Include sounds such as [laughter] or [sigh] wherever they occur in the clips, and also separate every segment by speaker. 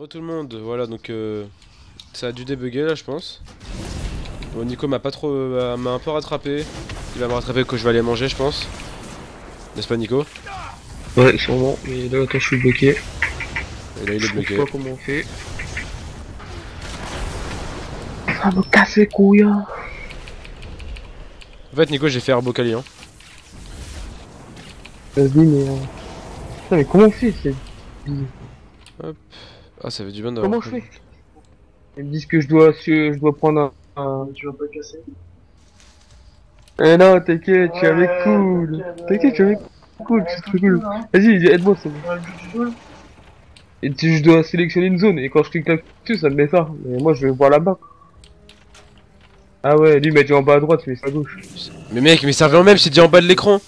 Speaker 1: Re tout le monde, voilà donc euh, ça a dû débugger là je pense. Bon Nico m'a pas trop euh, m'a un peu rattrapé. Il va me rattraper quand je vais aller manger je pense. N'est-ce pas Nico?
Speaker 2: Ouais, sûrement. Mais là, attends, je suis bloqué.
Speaker 1: Et là il est
Speaker 2: Je
Speaker 1: bloqué.
Speaker 2: sais pas comment on fait. Ça me casse les couilles. hein.
Speaker 1: En fait Nico j'ai fait Herbo Kali hein.
Speaker 2: Vas-y, mais. euh, Putain, mais comment on fait c'est...
Speaker 1: Ah ça fait du bien d'avoir.
Speaker 2: Comment je fais Ils me disent que je dois, je, je dois prendre un. un-
Speaker 3: Tu vas pas casser
Speaker 2: Eh non, t'inquiète, tu es avec cool.
Speaker 3: t'inquiète,
Speaker 2: tu es avec cool, c'est trop cool. Vas-y, aide-moi, c'est bon. Et tu- je dois sélectionner une zone, et quand je clique là-dessus, ça me met ça. Mais moi, je vais voir là-bas. Ah ouais, lui, il m'a dit en bas à droite, mais c'est à gauche.
Speaker 1: Mais mec mais ça revient même c'est dit en bas de l'écran.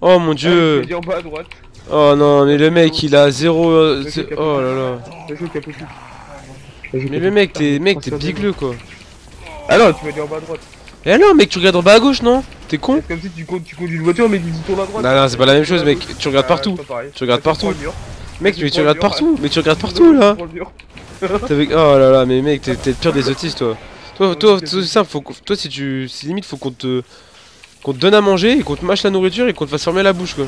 Speaker 1: Oh mon
Speaker 2: Ah, il
Speaker 1: dieu.
Speaker 2: m'a dit en bas à droite.
Speaker 1: Oh non mais le mec il a zéro. euh, Oh là là. Mais le mec t'es mec t'es bigleux quoi.
Speaker 2: Ah non, tu m'as dit en bas à droite.
Speaker 1: Et alors mec tu regardes en bas à gauche non? T'es con?
Speaker 2: C'est comme si tu, con- tu conduis une voiture, mais tu tournes à droite.
Speaker 1: Non non c'est pas la même chose mec, tu regardes
Speaker 2: Ah,
Speaker 1: partout. Tu regardes partout. Mec
Speaker 2: tu
Speaker 1: mais tu regardes partout, mais tu regardes [laughs] partout là [laughs] Oh là là mais mec t'es le pire des autistes toi. Toi toi toi, c'est simple, toi si tu. Si limite faut qu'on te. qu'on te donne à manger et qu'on te mâche la nourriture et qu'on te fasse fermer la bouche quoi.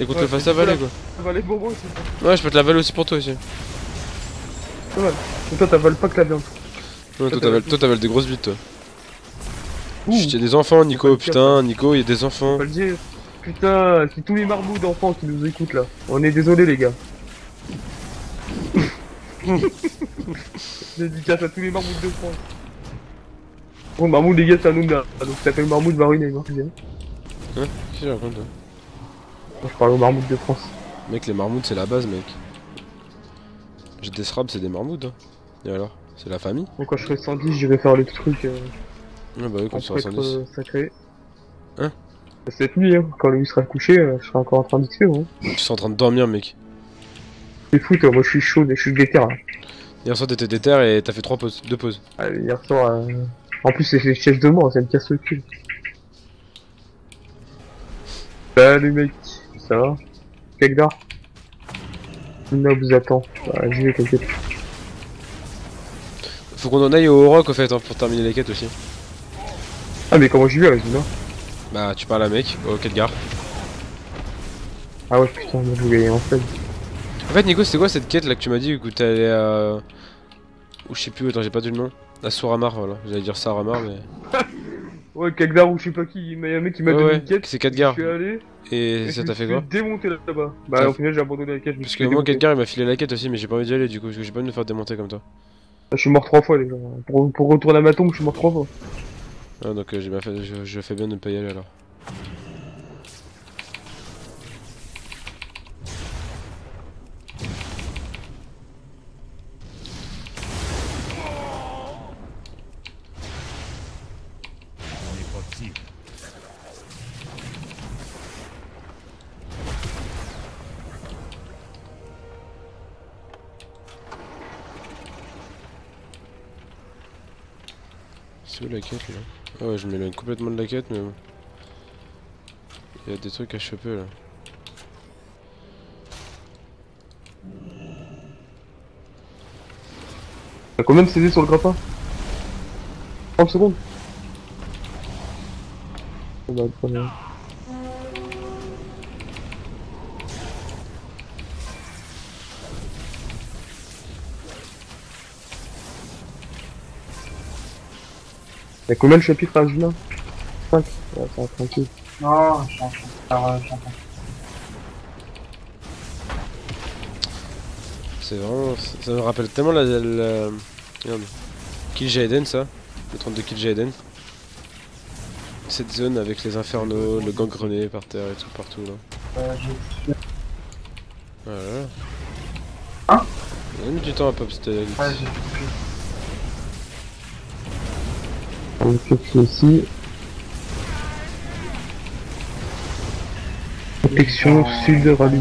Speaker 1: Et qu'on te
Speaker 2: Ouais,
Speaker 1: le fasse
Speaker 2: c'est
Speaker 1: avaler
Speaker 2: ça.
Speaker 1: quoi.
Speaker 2: Avaler le bonbon, c'est
Speaker 1: Ouais je peux te l'avaler aussi pour toi aussi.
Speaker 2: pas mal. Et toi, t'avales pas que la viande.
Speaker 1: Ouais, toi t'avales des grosses bites toi. Chut, y a des enfants Nico, putain Nico, y a des enfants.
Speaker 2: pas le dire. Putain, c'est tous les marmots d'enfants qui nous écoutent là. On est désolé les gars. [laughs] Dédicace à tous les marmoutes de France. Bon, marmout les gars, c'est un nom d'un. Donc ça s'appelle marmout marine moi. Moi,
Speaker 1: Qu'est-ce que tu racontes toi
Speaker 2: je parle aux marmoutes de France.
Speaker 1: Mec les marmoutes c'est la base mec. J'ai des srabs c'est des marmoutes hein. Et alors? C'est la famille?
Speaker 2: Donc quand je serai 110, j'irai faire le truc euh,
Speaker 1: Ouais bah oui quand
Speaker 2: en
Speaker 1: tu seras
Speaker 2: prêtre
Speaker 1: 110.
Speaker 2: euh, sacré.
Speaker 1: Hein?
Speaker 2: Cette nuit, hein, quand lui sera couché, euh, je serai encore en train d'XP. Hein.
Speaker 1: Tu seras en train de dormir mec.
Speaker 2: C'est fou, toi, moi je suis chaud, je suis déter. Hein.
Speaker 1: Hier soir t'étais déter et t'as fait trois pauses, deux pauses.
Speaker 2: Ah, hier soir, euh, en plus c'est le chef de moi, ça me casse le cul. Salut mec, ça va Kegdar Luna vous attend. Bah, j'y vais, t'inquiète.
Speaker 1: Faut qu'on en aille au rock au fait hein, pour terminer les quêtes aussi.
Speaker 2: Ah mais comment j'y vais, Luna
Speaker 1: Bah tu parles à mec, au gare.
Speaker 2: Ah ouais, putain, moi je voulais en fait.
Speaker 1: En fait Nico c'était quoi cette quête là que tu m'as dit que t'es allé à... Ou je sais plus, attends j'ai pas dit le nom. À Souramar voilà, j'allais dire Saramar mais... [laughs]
Speaker 2: Ouais, Kegdar ou je sais pas qui, mais y a un mec qui m'a
Speaker 1: Ouais,
Speaker 2: donné
Speaker 1: ouais,
Speaker 2: une quête.
Speaker 1: c'est 4
Speaker 2: Je
Speaker 1: gares.
Speaker 2: suis allé.
Speaker 1: Et ça t'a fait quoi
Speaker 2: démonté là-bas. Bah au final j'ai abandonné la quête, je
Speaker 1: Parce que moi
Speaker 2: démonter.
Speaker 1: 4 gares il m'a filé la quête aussi mais j'ai pas envie d'y aller du coup parce que j'ai pas envie de me faire démonter comme toi.
Speaker 2: Je suis mort trois fois les gars. Pour, pour retourner à ma tombe, je suis mort trois fois.
Speaker 1: Ah donc euh, j'ai bien fait, je, je fais bien de ne pas y aller alors. Quête là Ah ouais je m'éloigne complètement de la quête mais bon. Il y a des trucs à choper là.
Speaker 2: T'as combien de CD sur le grappin? 30 secondes. Bien. Y'a combien de chapitres à Julien 5 Ouais, ça va tranquille.
Speaker 3: Non, je suis en train de faire.
Speaker 1: C'est vraiment. ça- me rappelle tellement la. la... Merde. Kill Jaden ça. Le 32 Kill Jaden. Cette zone avec les infernaux, le gangrené par terre et tout partout là.
Speaker 3: Euh, j'ai-
Speaker 1: Voilà.
Speaker 3: Hein
Speaker 1: On a mis du temps à pop c'était.
Speaker 3: Ouais,
Speaker 2: On cliquer ici. Protection sud
Speaker 3: barbe.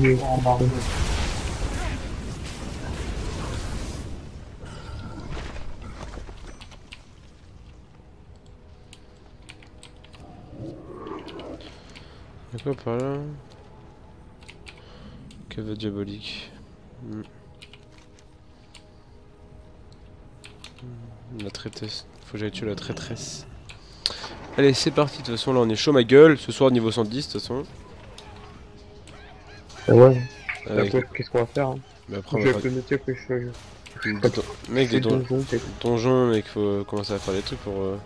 Speaker 1: Y'a quoi par là? Cave diabolique. Hmm. La traîtresse. Faut que j'aille tuer la traîtresse. Allez, c'est parti. De toute façon, là, on est chaud ma gueule. Ce soir, niveau 110, de toute façon.
Speaker 2: Ouais,
Speaker 1: Avec-
Speaker 2: qu'est-ce qu'on va faire hein
Speaker 1: Mais après, on
Speaker 2: Je
Speaker 1: va
Speaker 2: vais
Speaker 1: faire
Speaker 2: que je
Speaker 1: don- Mec, des don-
Speaker 2: donjons,
Speaker 1: donjons, mec, faut commencer à faire des trucs pour. euh,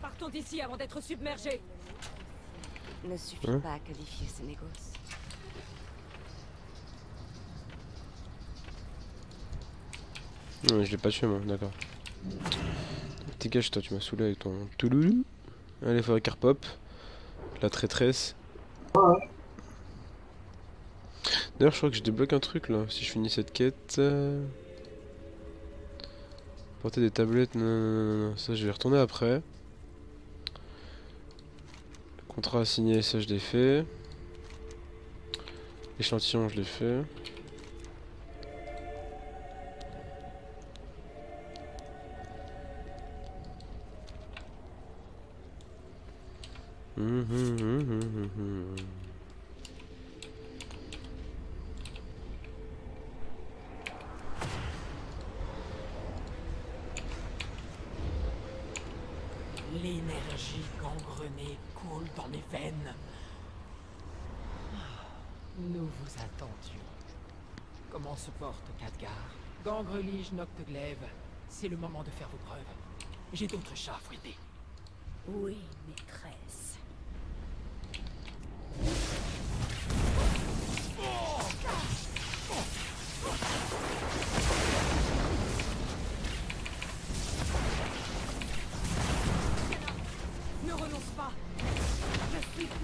Speaker 4: Partons d'ici avant d'être submergés.
Speaker 5: Ne suffit
Speaker 1: Hein
Speaker 5: pas à qualifier ces négoces.
Speaker 1: Non, je l'ai pas tué, moi, d'accord. Dégage, toi, tu m'as saoulé avec ton touloulou. Allez, faudrait pop. La traîtresse. D'ailleurs, je crois que je débloque un truc là, si je finis cette quête. Porter des tablettes, non, non, non, ça je vais retourner après. Contrat à signer, ça je l'ai fait. Échantillon, je l'ai fait.
Speaker 6: L'énergie gangrenée coule dans mes veines. Nous vous attendions. Comment se porte Khadgar? Gangrelige Nocteglaive, c'est le moment de faire vos preuves. J'ai d'autres chats à fouetter.
Speaker 4: Oui, maîtresse.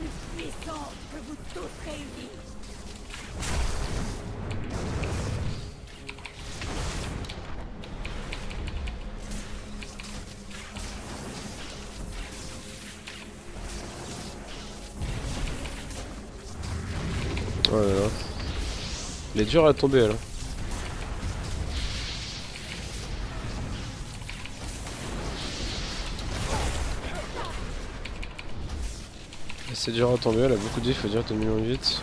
Speaker 4: Plus puissante que vous tous réunis.
Speaker 1: Oh là là. Il est dur à tomber là. C'est dur à tomber, elle a beaucoup de vie, faut dire 2 millions vite.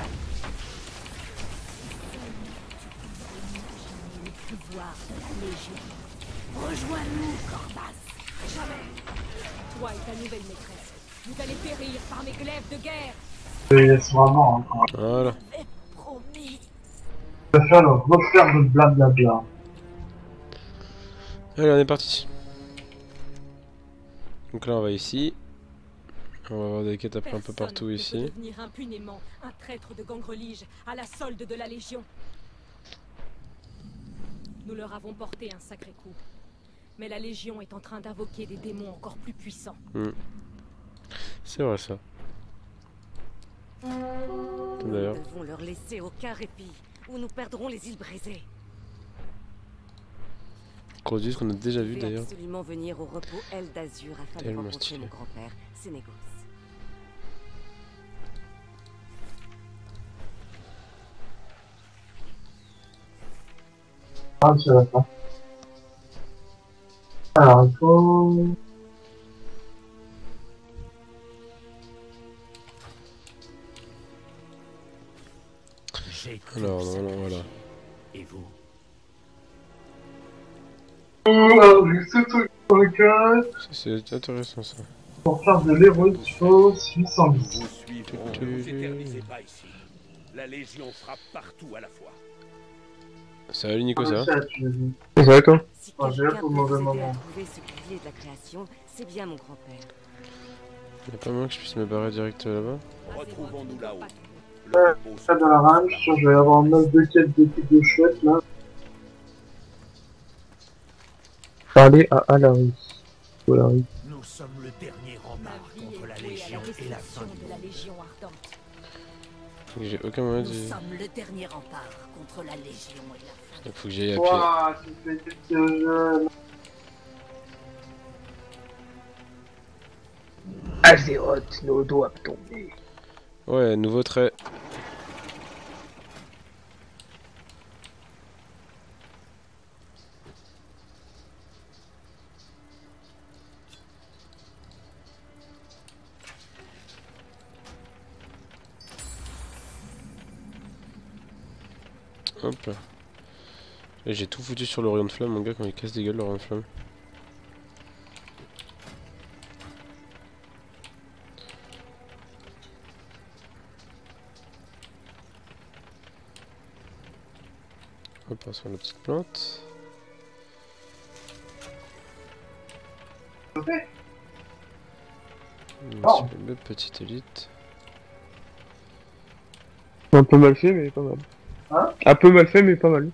Speaker 4: Le pouvoir de la Légion. Rejoins-nous, Corbas. Jamais. Toi et ta nouvelle maîtresse. Vous allez périr par mes glaives de guerre.
Speaker 3: Laisse vraiment,
Speaker 1: Voilà.
Speaker 4: Promis.
Speaker 3: Je vais faire le refaire de blablabla.
Speaker 1: Allez, on est parti. Donc là, on va ici. On va avoir des quêtes après un peu partout ici.
Speaker 4: devenir impunément un traître de Gangrelige à la solde de la Légion. Nous leur avons porté un sacré coup. Mais la Légion est en train d'invoquer des démons encore plus puissants.
Speaker 1: C'est vrai ça.
Speaker 5: Nous
Speaker 1: D'ailleurs.
Speaker 5: ne devons leur laisser aucun répit, ou nous perdrons les îles brisées.
Speaker 1: Produit qu'on a déjà vu d'ailleurs.
Speaker 5: absolument venir au repos Aile d'Azur afin de rencontrer mon grand-père, Sénégos.
Speaker 3: Ah. Alors, il faut...
Speaker 1: Alors, voilà, voilà.
Speaker 6: Et vous
Speaker 3: Alors, j'ai
Speaker 1: C'est intéressant ça.
Speaker 3: pour faire de l'héroïque, il faut 810.
Speaker 7: Vous suivrons, vous éternisez pas ici. La Légion frappe partout à la fois.
Speaker 1: Salut Nico, ça va
Speaker 3: Ça,
Speaker 2: va toi
Speaker 5: Si
Speaker 3: Ah,
Speaker 5: quelqu'un peut
Speaker 3: mauvais
Speaker 5: vous aider
Speaker 3: moment.
Speaker 5: à trouver ce pilier de la création, c'est bien mon grand-père.
Speaker 1: Y'a pas moyen que je puisse me barrer direct euh, là-bas
Speaker 7: Retrouvons-nous là-haut. Repos
Speaker 3: Ça dans la range, sûr, je vais avoir un masse de quêtes de type de chouette là.
Speaker 2: Parler à Alari. Alari.
Speaker 6: Nous sommes le dernier rempart contre la Légion et la fin
Speaker 4: destruction
Speaker 6: du
Speaker 4: de la
Speaker 6: monde.
Speaker 4: Légion ardente.
Speaker 1: J'ai aucun moyen de.
Speaker 4: Nous sommes le dernier rempart contre la Légion et la fin.
Speaker 1: Faut que j'aille à pied.
Speaker 3: Ouah, fais quelques jeunes.
Speaker 2: Azeroth, nos doigts tombés.
Speaker 1: Ouais, nouveau trait. Hop j'ai tout foutu sur le rayon de flamme, mon gars, quand il casse des gueules, le rayon de flamme. On se fait la petite plante.
Speaker 3: Oh.
Speaker 1: Le petite élite.
Speaker 2: Un peu mal fait, mais pas mal.
Speaker 3: Hein?
Speaker 2: Un peu mal fait, mais pas mal.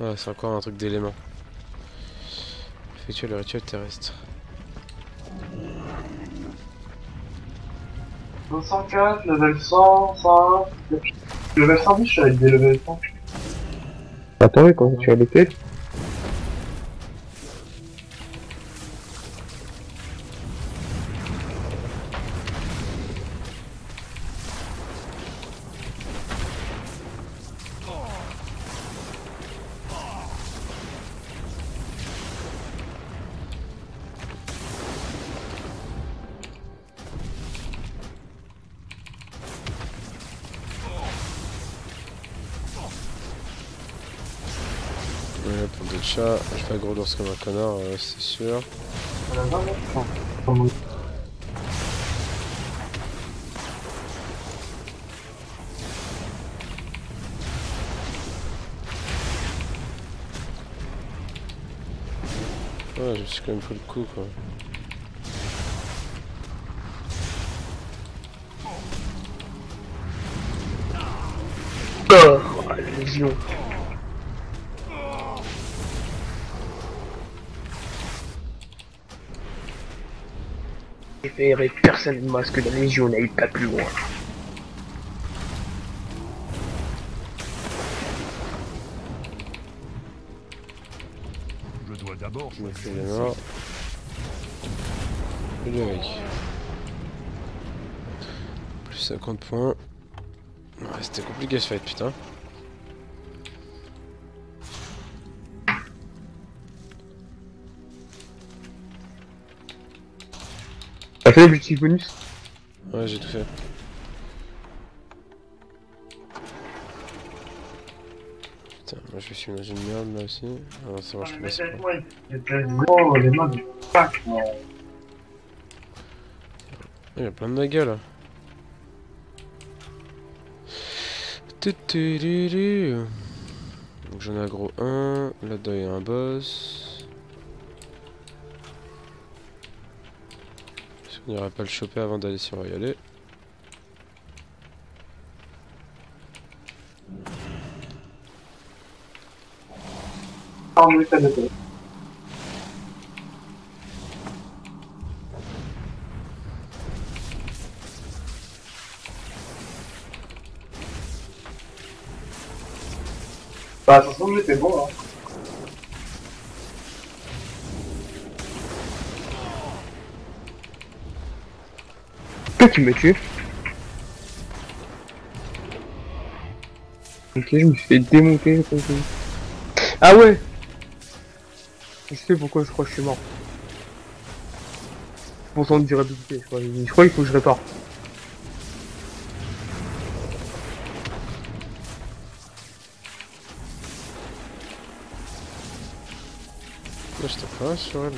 Speaker 1: Ah, c'est encore un truc d'élément. Effectuer le rituel terrestre.
Speaker 3: 204, level 100, 101. Level 110, je suis avec des level 100.
Speaker 2: Attends, mais quand tu as les têtes.
Speaker 1: D'ours comme un connard, euh, c'est sûr. Ouais, je suis quand même fait le coup quoi.
Speaker 2: Oh, la légion. J'espérais personnellement à ce que la légion n'aille pas plus loin.
Speaker 7: Je dois d'abord choisir.
Speaker 1: Plus 50 points. Ouais, c'était compliqué ce fight, putain.
Speaker 2: T'as fait l'objectif bonus
Speaker 1: Ouais, j'ai tout fait. Putain, moi je suis dans une merde là aussi. Ah ça marche pas. pas.
Speaker 3: Il y a
Speaker 1: plein de nagas là. Donc j'en ai aggro 1, là-dedans il y a un boss. Est-ce qu'on n'irait pas le choper avant d'aller sur y aller
Speaker 3: Ah, oui, ça dépend. Bah, de toute façon, j'étais bon, hein.
Speaker 2: Qui m'as tué. Ok, je me suis fait démonter. Ah ouais Je sais pourquoi je crois que je suis mort. Pour de durabilité, je crois. Je crois qu'il faut que je répare.
Speaker 1: Là j'étais pas sur elle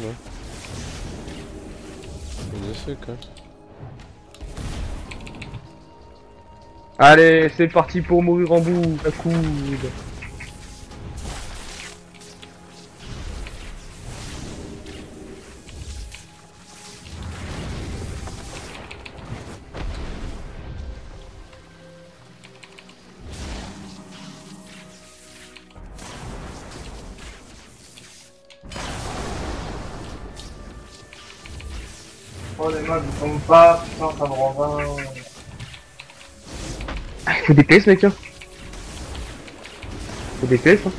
Speaker 1: quoi.
Speaker 2: Allez, c'est parti pour mourir en bout, la coude.
Speaker 3: Oh, les mains, ils tombent pas, putain, ça me rend 20.
Speaker 2: Ah, il faut des PS, mec, hein. Faut des PS, hein.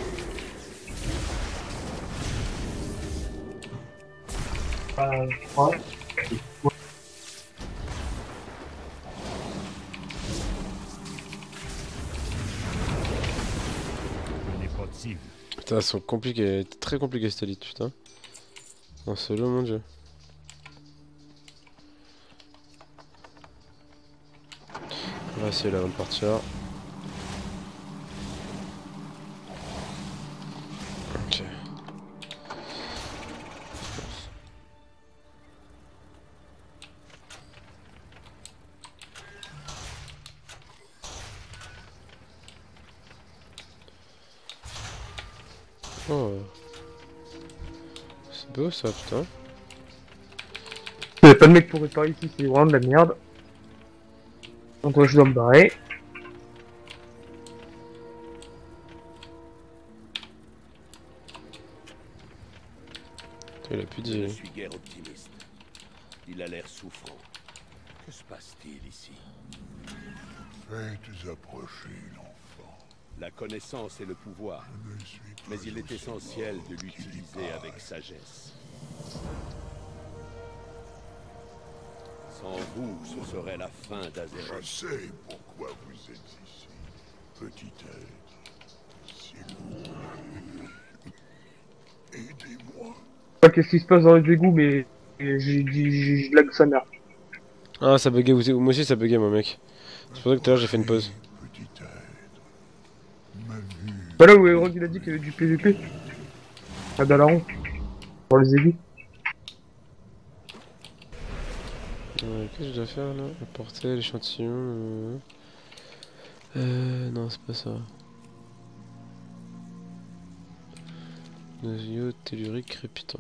Speaker 3: Euh.
Speaker 7: Je.
Speaker 1: Putain, elles sont compliquées, très compliquées cette élite, putain. En solo, mon dieu. Ah c'est là avant de partir. Ok. Oh. C'est beau ça putain.
Speaker 2: Y'a pas de mec pour réparer ici, c'est vraiment de la merde. Donc je dois me barrer.
Speaker 1: Il a plus
Speaker 7: Je ne
Speaker 1: dit.
Speaker 7: suis guère optimiste. Il a l'air souffrant. Que se passe-t-il ici?
Speaker 8: Faites approcher l'enfant.
Speaker 7: La connaissance et le pouvoir,
Speaker 8: Je
Speaker 7: mais il est essentiel de l'utiliser avec sagesse. Sans vous, ce serait la fin
Speaker 8: Je
Speaker 7: d'Azeroth.
Speaker 8: sais pourquoi vous êtes ici. Petit être, s'il vous plaît. Aidez-moi.
Speaker 2: Je sais pas qu'est-ce qui se passe dans les égouts, mais j'ai dit, j'ai j'ai lag sa mère.
Speaker 1: Ah, ça buguait, aussi- moi aussi ça buguait, mon mec. C'est pour ça que tout à l'heure j'ai fait une pause.
Speaker 2: Bah là où Erog il a dit qu'il y avait du PVP. À Dalaron. Dans les égouts.
Speaker 1: Qu'est-ce que je dois faire là? Apporter l'échantillon. Euh... euh, non, c'est pas ça. Noyau tellurique crépitant.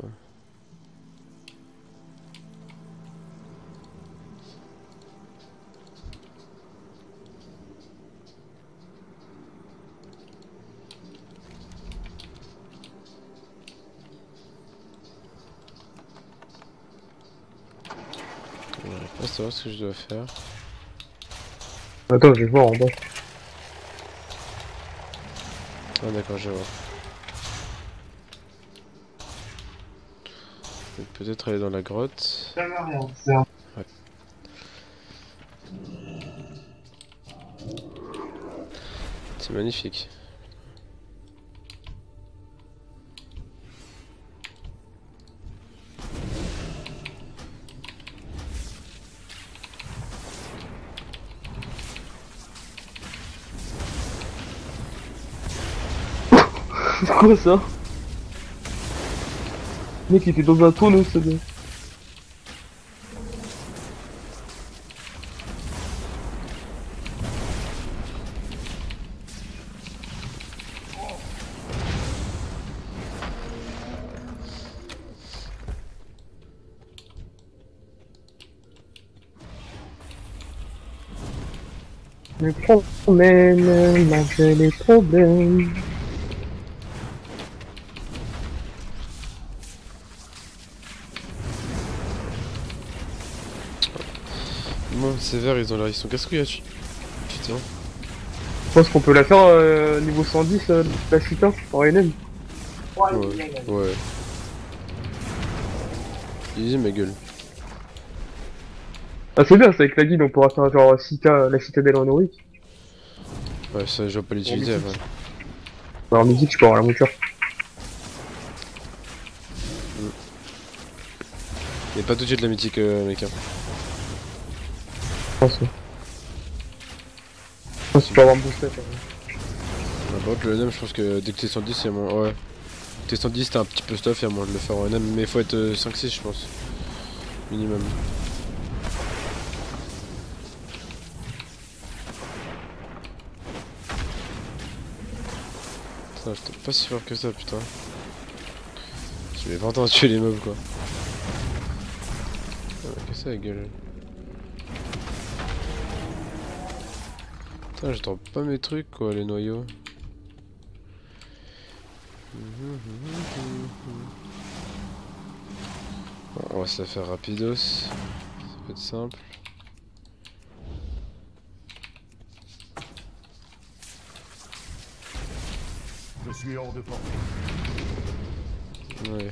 Speaker 1: J'arrive pas à savoir ce que je dois faire.
Speaker 2: Attends, je vais voir en bas.
Speaker 1: Ah d'accord, je vois. Peut-être aller dans la grotte.
Speaker 3: C'est
Speaker 1: magnifique. [laughs]
Speaker 2: C'est quoi ça Le mec il était dans un tonneau ça gars. Les problèmes, malgré les problèmes.
Speaker 1: Moi, ces verts, ils ont l'air, ils sont casse-couilles là-dessus. Putain.
Speaker 2: Je pense qu'on peut la faire euh, niveau 110, euh, la Chita, en NM.
Speaker 1: Ouais. Ouais. Easy ma gueule.
Speaker 2: Ah c'est bien, c'est avec la guide, on pourra faire genre Cita, la citadelle en Auric.
Speaker 1: Ouais, ça, je vais pas l'utiliser après.
Speaker 2: Alors en musique, tu peux avoir la mouture.
Speaker 1: Il y a pas tout de suite la mythique, euh, mec. hein.
Speaker 2: Pense. ouais. Je pense que tu peux avoir un
Speaker 1: Par contre, le NM, je pense que dès que t'es 110, il y a moins. Ouais. T'es 110, t'as un petit peu stuff, il y a moins de le faire en NM, mais faut être euh, 5-6, je pense. Minimum. Putain, j'étais pas si fort que ça, putain. Je vais pas entendre tuer les mobs, quoi. Ah, que c'est la gueule Putain, je drop pas mes trucs, quoi, les noyaux. On va se la faire rapidos. Ça peut être simple.
Speaker 8: Je suis hors de portée.
Speaker 1: Ouais.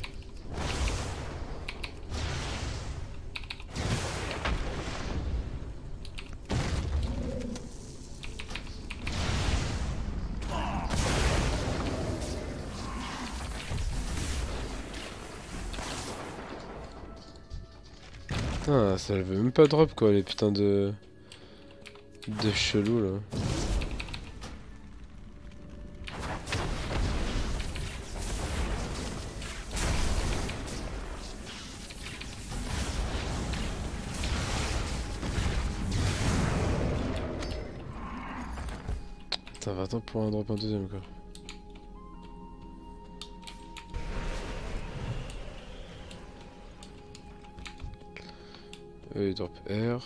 Speaker 1: Putain, ça veut même pas drop quoi, les putains de. de chelou là. Putain, va attendre pour un drop un deuxième quoi. Ils drop R.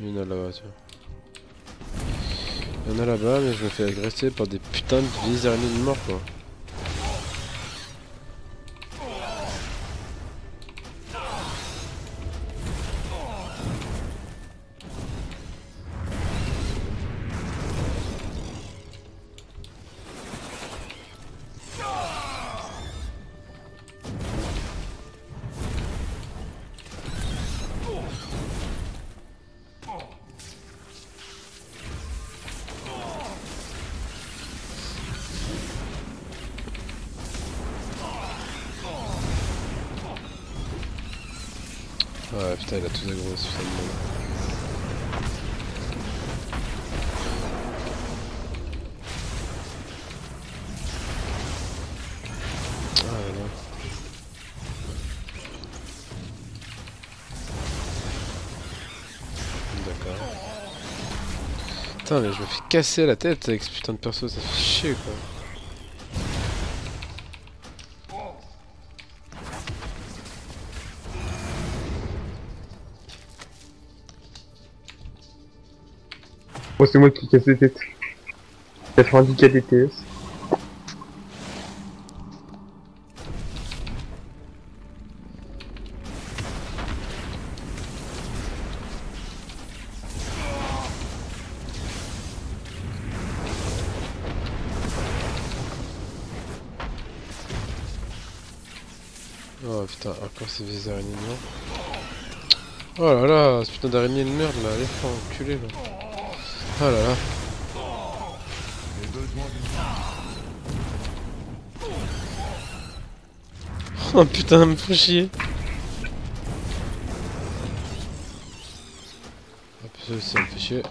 Speaker 1: Il y en a là-bas. Il y en a là-bas, mais je me fais agresser par des putains de vieilles araignées de mort, quoi. Putain, mais je me fais casser la tête avec ce putain de perso, ça fait chier quoi.
Speaker 2: Moi, c'est moi qui casse les têtes. 90 KDTS.
Speaker 1: Oh là là, ce putain d'araignée de merde là, allez, faire enculer là. Oh là là. [laughs] Oh putain, me fait chier. Ça aussi, ça me fait chier.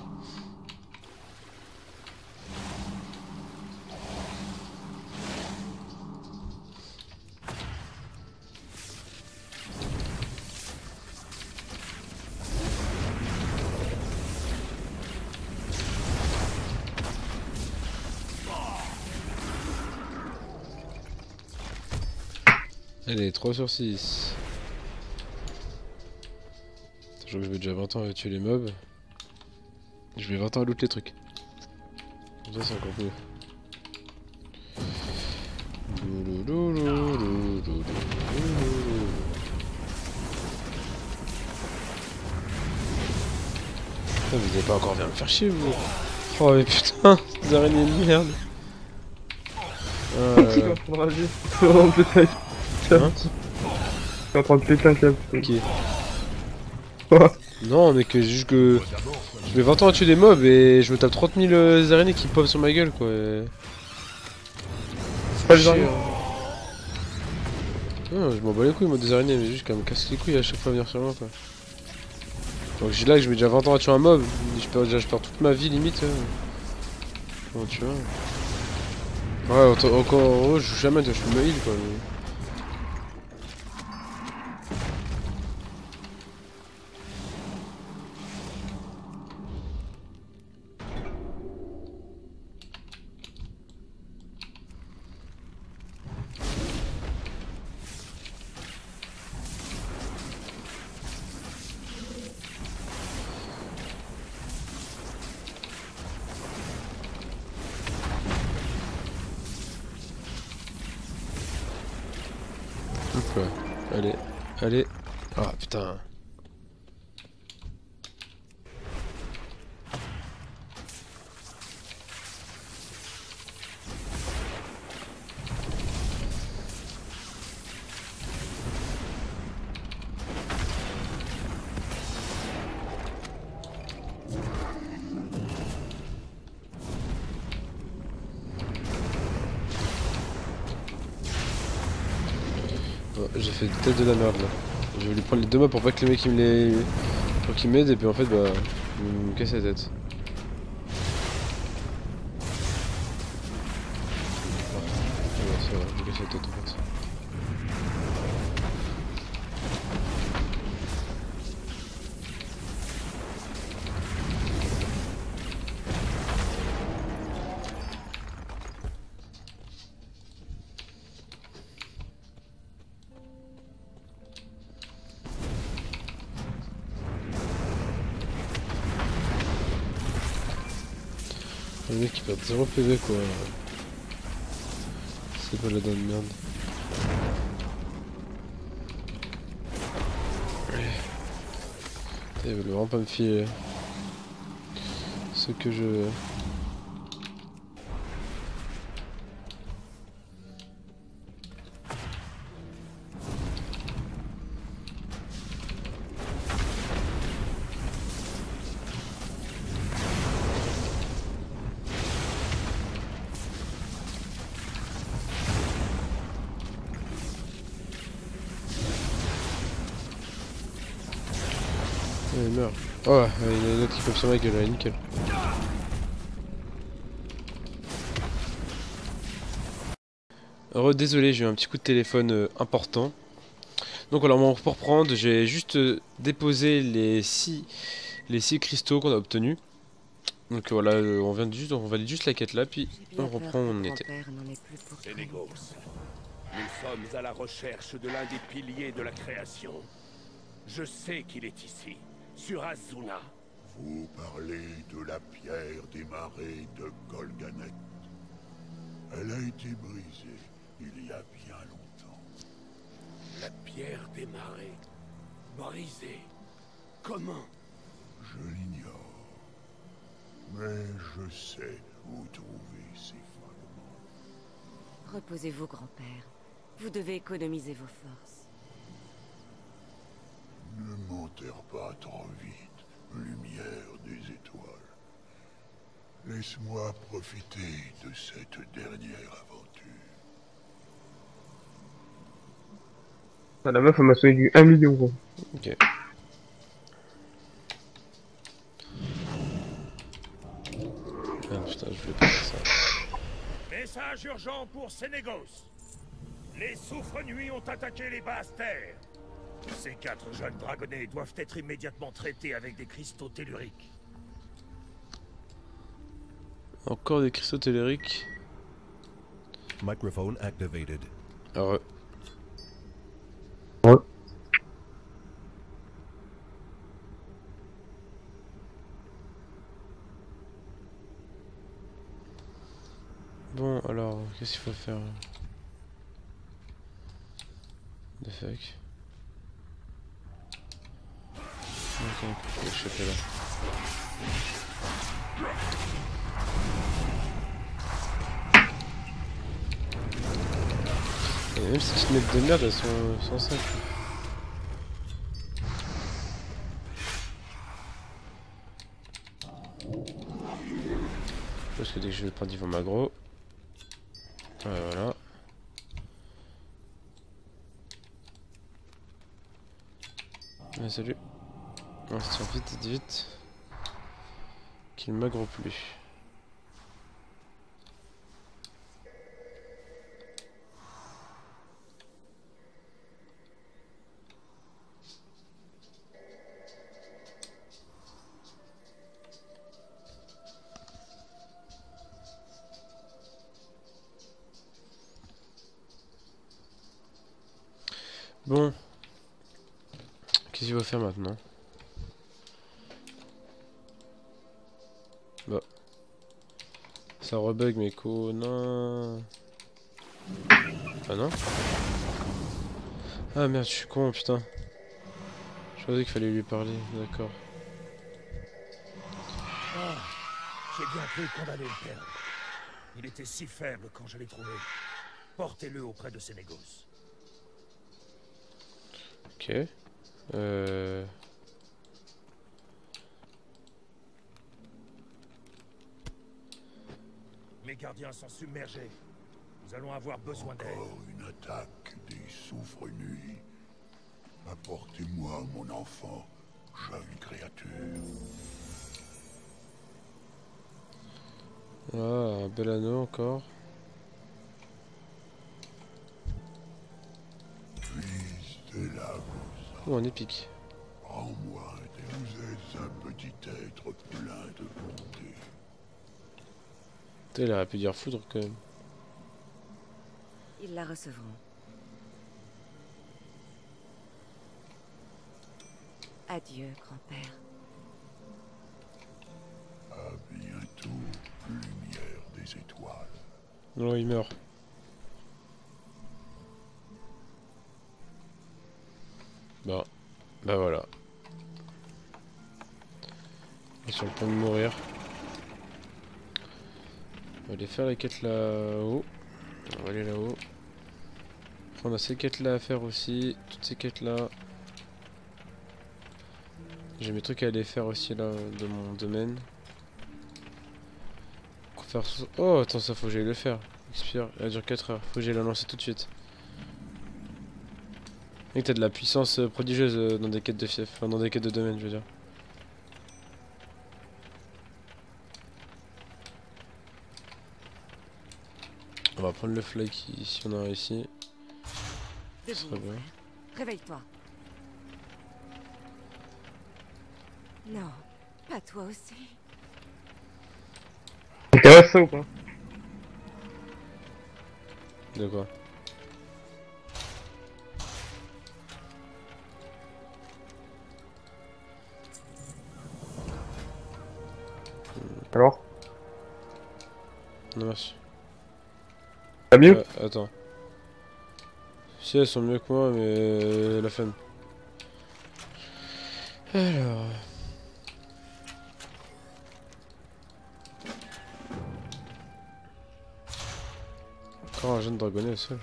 Speaker 1: 3 sur 6. Je que je vais déjà 20 ans à tuer les mobs. Je vais 20 ans à loot les trucs. Comme ça, c'est encore mieux. Putain, vous n'avez pas encore bien me faire chier, vous. Oh, mais putain, [laughs] ces araignées de merde. Ah, là, là. Hein
Speaker 2: Il est en train de péter un câble.
Speaker 1: Ok.
Speaker 2: Quoi
Speaker 1: Non, mais que juste que. Je mets 20 ans à tuer des mobs et je me tape 30 000 euh, araignées qui pop sur ma gueule quoi. et-
Speaker 2: C'est pas les araignées.
Speaker 1: hein. Non, je m'en bats les couilles moi des araignées, mais juste qu'à me casser les couilles à chaque fois à venir sur moi quoi. Donc j'ai là que je mets déjà 20 ans à tuer un mob, je perds, déjà, je perds toute ma vie limite. hein. Comment tu vois Ouais, encore en haut, je joue jamais, je ma heal quoi. mais- J'ai fait tête de la merde là. Je vais lui prendre les deux mobs pour pas que les mecs me les. pour qu'ils m'aident et puis en fait bah. ils me cassent la tête. PV quoi. C'est pas la de merde. Ils veulent vraiment pas me filer ce que je. Sur ma gueule, ouais, nickel. Heureux, désolé, j'ai eu un petit coup de téléphone euh, important. Donc voilà, bon, pour reprendre, j'ai juste euh, déposé les 6 les six cristaux qu'on a obtenus. Donc voilà, euh, on vient de juste, on valide juste la quête là, puis on reprend où on était.
Speaker 7: nous sommes à la recherche de l'un des piliers de la création. Je sais qu'il est ici, sur Azuna.
Speaker 8: Vous parlez de la pierre des marées de Golganet. Elle a été brisée il y a bien longtemps.
Speaker 7: La pierre des marées, brisée. Comment?
Speaker 8: Je l'ignore. Mais je sais où trouver ces fragments.
Speaker 5: Reposez-vous, grand-père. Vous devez économiser vos forces.
Speaker 8: Ne m'enterre pas trop vite, lumière des étoiles. Laisse-moi profiter de cette dernière aventure.
Speaker 2: Ah, la meuf, elle m'a sonné du 1 million, gros.
Speaker 1: Ok. Ah putain, je voulais pas faire ça.
Speaker 7: Message urgent pour Sénégos. Les souffres-nuits ont attaqué les basses terres. Ces quatre jeunes dragonnets doivent être immédiatement traités avec des cristaux telluriques.
Speaker 1: Encore des cristaux telluriques.
Speaker 9: Microphone activated.
Speaker 1: Alors,
Speaker 2: Ouais.
Speaker 1: Bon, alors, qu'est-ce qu'il faut faire The fuck Ok, on peut le choper là. Et même ces petites mecs de merde, elles sont, sont simples. Parce que dès que je vais prendre, ils vont m'aggro. Ouais, voilà. Ouais, salut. On se tire vite, vite, vite. Qu'il m'aggro plus. Bon. Qu'est-ce qu'il faut faire maintenant? Ça rebug mes. Non. Ah non Ah merde, je suis con, putain. Je pensais qu'il fallait lui parler, d'accord.
Speaker 7: Ah, j'ai bien cru qu'on allait le perdre. Il était si faible quand je l'ai trouvé. Portez-le auprès de Sénégos.
Speaker 1: Ok. Euh...
Speaker 7: gardiens sont submergés. Nous allons avoir besoin d'aide.
Speaker 8: Encore une attaque des souffres-nuits. Apportez-moi mon enfant, jeune créature.
Speaker 1: Ah, un bel anneau encore.
Speaker 8: Fils de la
Speaker 1: Oh, un épique.
Speaker 8: Rends-moi des vous êtes un petit être plein de bonté.
Speaker 1: Putain, il aurait pu dire foudre quand même.
Speaker 5: Ils la recevront. Adieu, grand-père.
Speaker 8: À bientôt, lumière. étoiles.
Speaker 1: Non, il meurt. Bon, bah voilà. Il est sur le point de mourir. Va aller faire les quêtes là-haut. On va aller là-haut. On a ces quêtes là à faire aussi. Toutes ces quêtes là. J'ai mes trucs à aller faire aussi là de mon domaine. Oh attends ça faut que j'aille le faire. Expire, elle dure 4 heures. Faut que j'aille la lancer tout de suite. T'as de la puissance euh, prodigieuse euh, dans des quêtes de fief. Enfin dans des quêtes de domaine je veux dire. On va prendre le qui, si on a réussi.
Speaker 5: Debout.
Speaker 1: bien.
Speaker 5: Réveille-toi. Non, pas toi aussi.
Speaker 2: T'intéresses ça ou pas?
Speaker 1: De quoi? Euh, attends. Si elles sont mieux que moi, mais euh, la flemme. Alors. Encore un jeune dragonnet seul.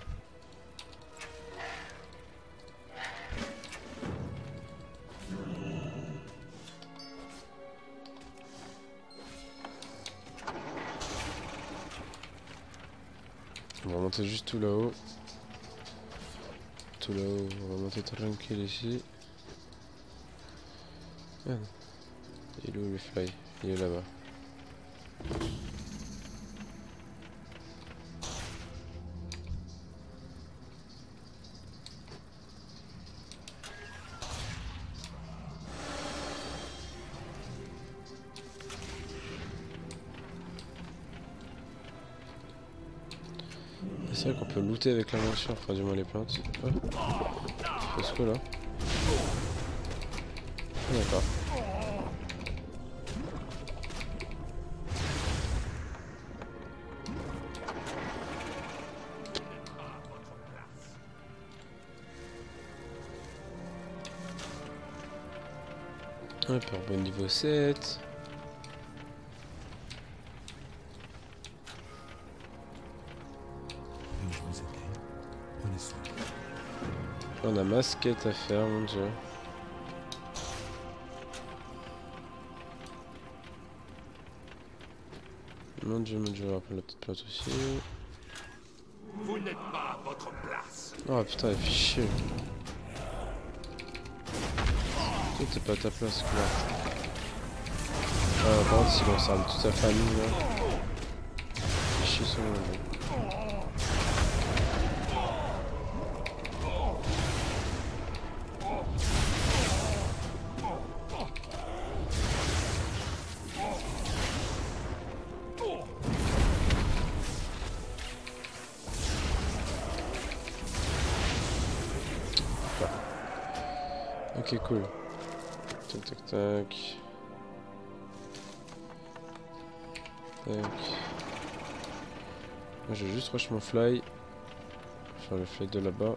Speaker 1: Monter juste tout là-haut. Tout là-haut, on va monter tranquille ici. Il est où le fly? Il est là-bas. Looter avec la morsure, enfin du moins les plantes. Qu'est-ce que là D'accord. Hop, au niveau 7. On a masquette à faire, mon dieu. Mon dieu, mon dieu, on va prendre la petite plante aussi.
Speaker 7: Vous n'êtes pas à votre place.
Speaker 1: Oh putain, elle fait chier. Toi, t'es pas à ta place, quoi. Ah, par contre, si on toute sa famille, là. Il fait chier son nom, Juste rush mon fly. Faire le fly de là-bas.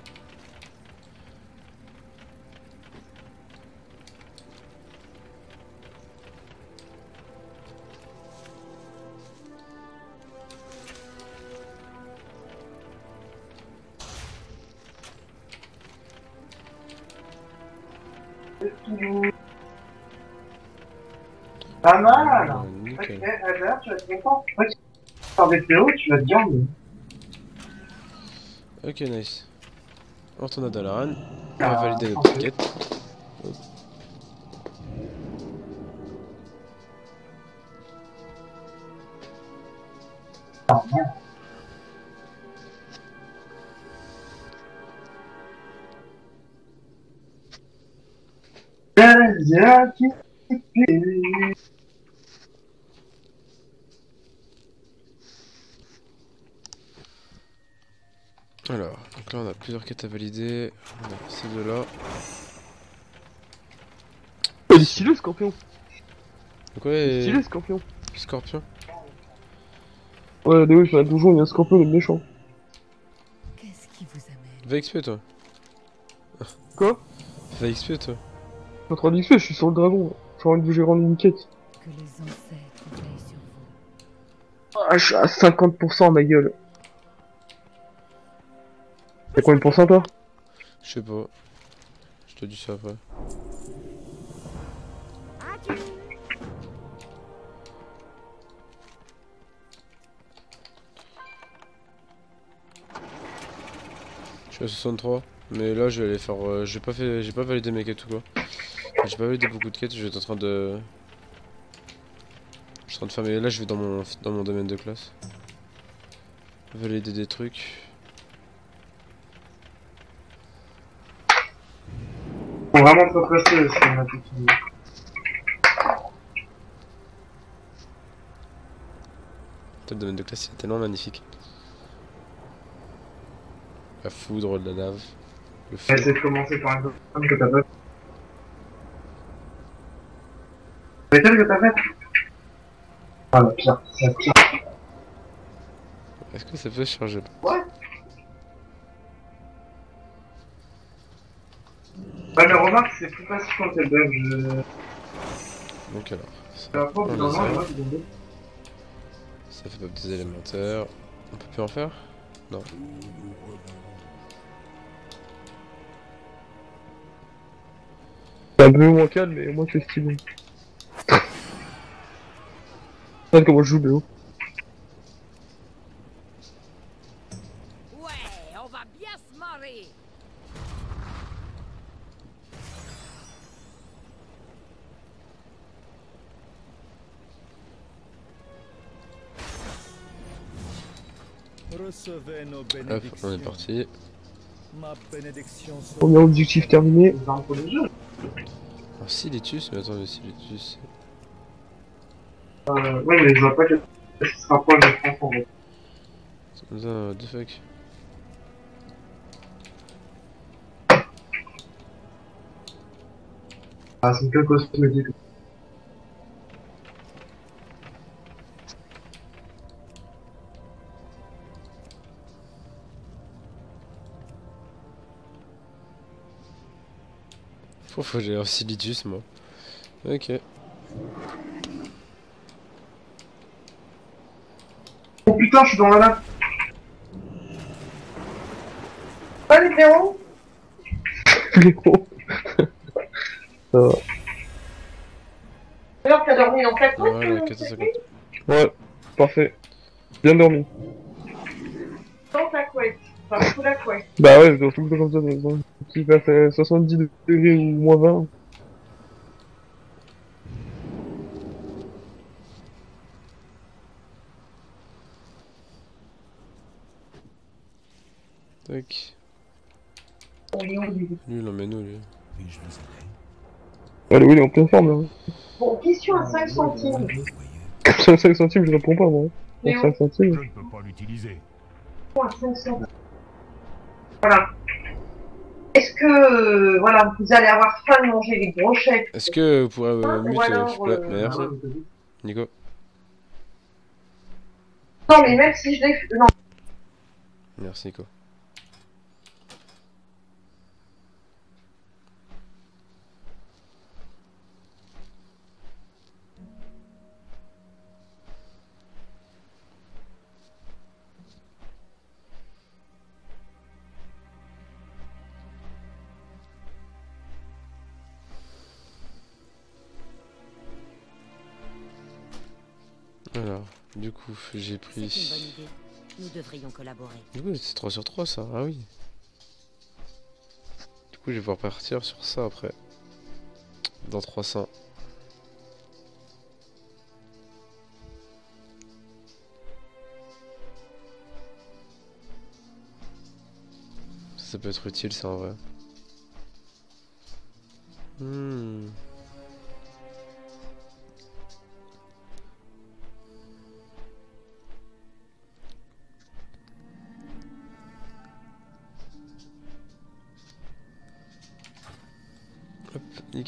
Speaker 3: Pas mal Ok, d'ailleurs, tu vas être content. Ouais, tu vas te dire, mais...
Speaker 1: Ok, nice. On retourne à Dalaran. On
Speaker 3: Ah,
Speaker 1: va valider notre quête.
Speaker 3: Qui-
Speaker 1: Alors, donc là on a plusieurs quêtes à valider. On a ces deux là.
Speaker 2: Oh, il est stylé, Scorpion
Speaker 1: Donc ouais,
Speaker 2: Scorpion
Speaker 1: Scorpion.
Speaker 2: Ouais, Léo, il fait un donjon, il y a un scorpion, il est méchant.
Speaker 5: Qu'est-ce qui vous amène
Speaker 1: Va XP toi.
Speaker 2: Quoi
Speaker 1: Va XP toi.
Speaker 2: Je suis en train d'XP, je suis sur le dragon. J'ai envie de gérer une quête.
Speaker 5: Que les ancêtres sur vous.
Speaker 2: Ah, je suis à 50% ma gueule. T'as combien de pourcents toi
Speaker 1: Je sais pas. Je te dis ça après. Je suis à 63. Mais là je vais aller faire. euh, j'ai pas fait. J'ai pas validé mes quêtes ou quoi. J'ai pas validé beaucoup de quêtes, je vais être en train de. Je suis en train de faire mes. Là je vais dans mon dans mon domaine de classe. Valider des trucs.
Speaker 3: Faut vraiment trop presser, ce qu'on a tout fini.
Speaker 1: Le domaine de classe est tellement magnifique. La foudre, la lave, le
Speaker 3: On
Speaker 1: feu.
Speaker 3: va essayer de commencer par un zone que t'as fait. C'est quelle que t'as fait Ah, la pire, c'est la pire.
Speaker 1: Est-ce que ça peut charger
Speaker 3: Ouais, c'est plus facile quand t'es belge.
Speaker 1: Donc alors, ça, On
Speaker 3: je
Speaker 1: fait pas des élémentaires. On peut plus en faire? Non.
Speaker 2: C'est un peu moins calme, mais au moins c'est stylé. [laughs] Regarde comment je joue, Léo.
Speaker 1: Parti.
Speaker 9: Ma bénédiction sur
Speaker 2: Premier objectif terminé.
Speaker 3: Un
Speaker 1: Silitus, mais attends, le Silitus.
Speaker 3: Euh, ouais, mais je vois pas que ce sera pas le France en fait.
Speaker 1: Putain, what the fuck
Speaker 3: Ah, c'est que cosmétique.
Speaker 1: J'aille en Silitus, moi. Ok.
Speaker 3: Oh putain, je suis dans la lave. Salut Clément
Speaker 2: Léo. [laughs] Ça va.
Speaker 3: Alors, t'as dormi en plateau
Speaker 1: Voilà, 450.
Speaker 2: Ouais, parfait. Bien dormi.
Speaker 3: Dans ta couette. Enfin, sous la couette.
Speaker 2: Bah ouais, je dois tout le temps comme ça, mais bon. Qui passe à 70 degrés ou moins 20.
Speaker 1: Tac.
Speaker 3: On est où, lui
Speaker 1: Lui, il emmène où, lui
Speaker 2: Allez, oui, il est en pleine forme là.
Speaker 3: Bon, question à 5 centimes.
Speaker 2: 5 centimes, je réponds pas moi.
Speaker 3: Mais
Speaker 2: Pour 5 centimes.
Speaker 8: Je ne peux pas l'utiliser.
Speaker 3: à 5 centimes. Voilà. Que, euh, voilà, vous allez avoir faim de manger les brochettes
Speaker 1: Est-ce que vous pourrez
Speaker 3: Ah,
Speaker 1: euh, mute
Speaker 3: ou
Speaker 1: euh,
Speaker 3: alors, euh,
Speaker 1: Merci.
Speaker 3: ah,
Speaker 1: Nico.
Speaker 3: Non, mais même si je l'ai... Non,
Speaker 1: Merci, Nico. Alors, du coup, j'ai
Speaker 5: C'est une bonne
Speaker 1: pris...
Speaker 5: idée. Nous devrions collaborer.
Speaker 1: Du coup, c'est 3 sur 3 ça, ah oui. Du coup, je vais pouvoir partir sur ça après. Dans 300. Ça peut être utile ça en vrai. Hmm.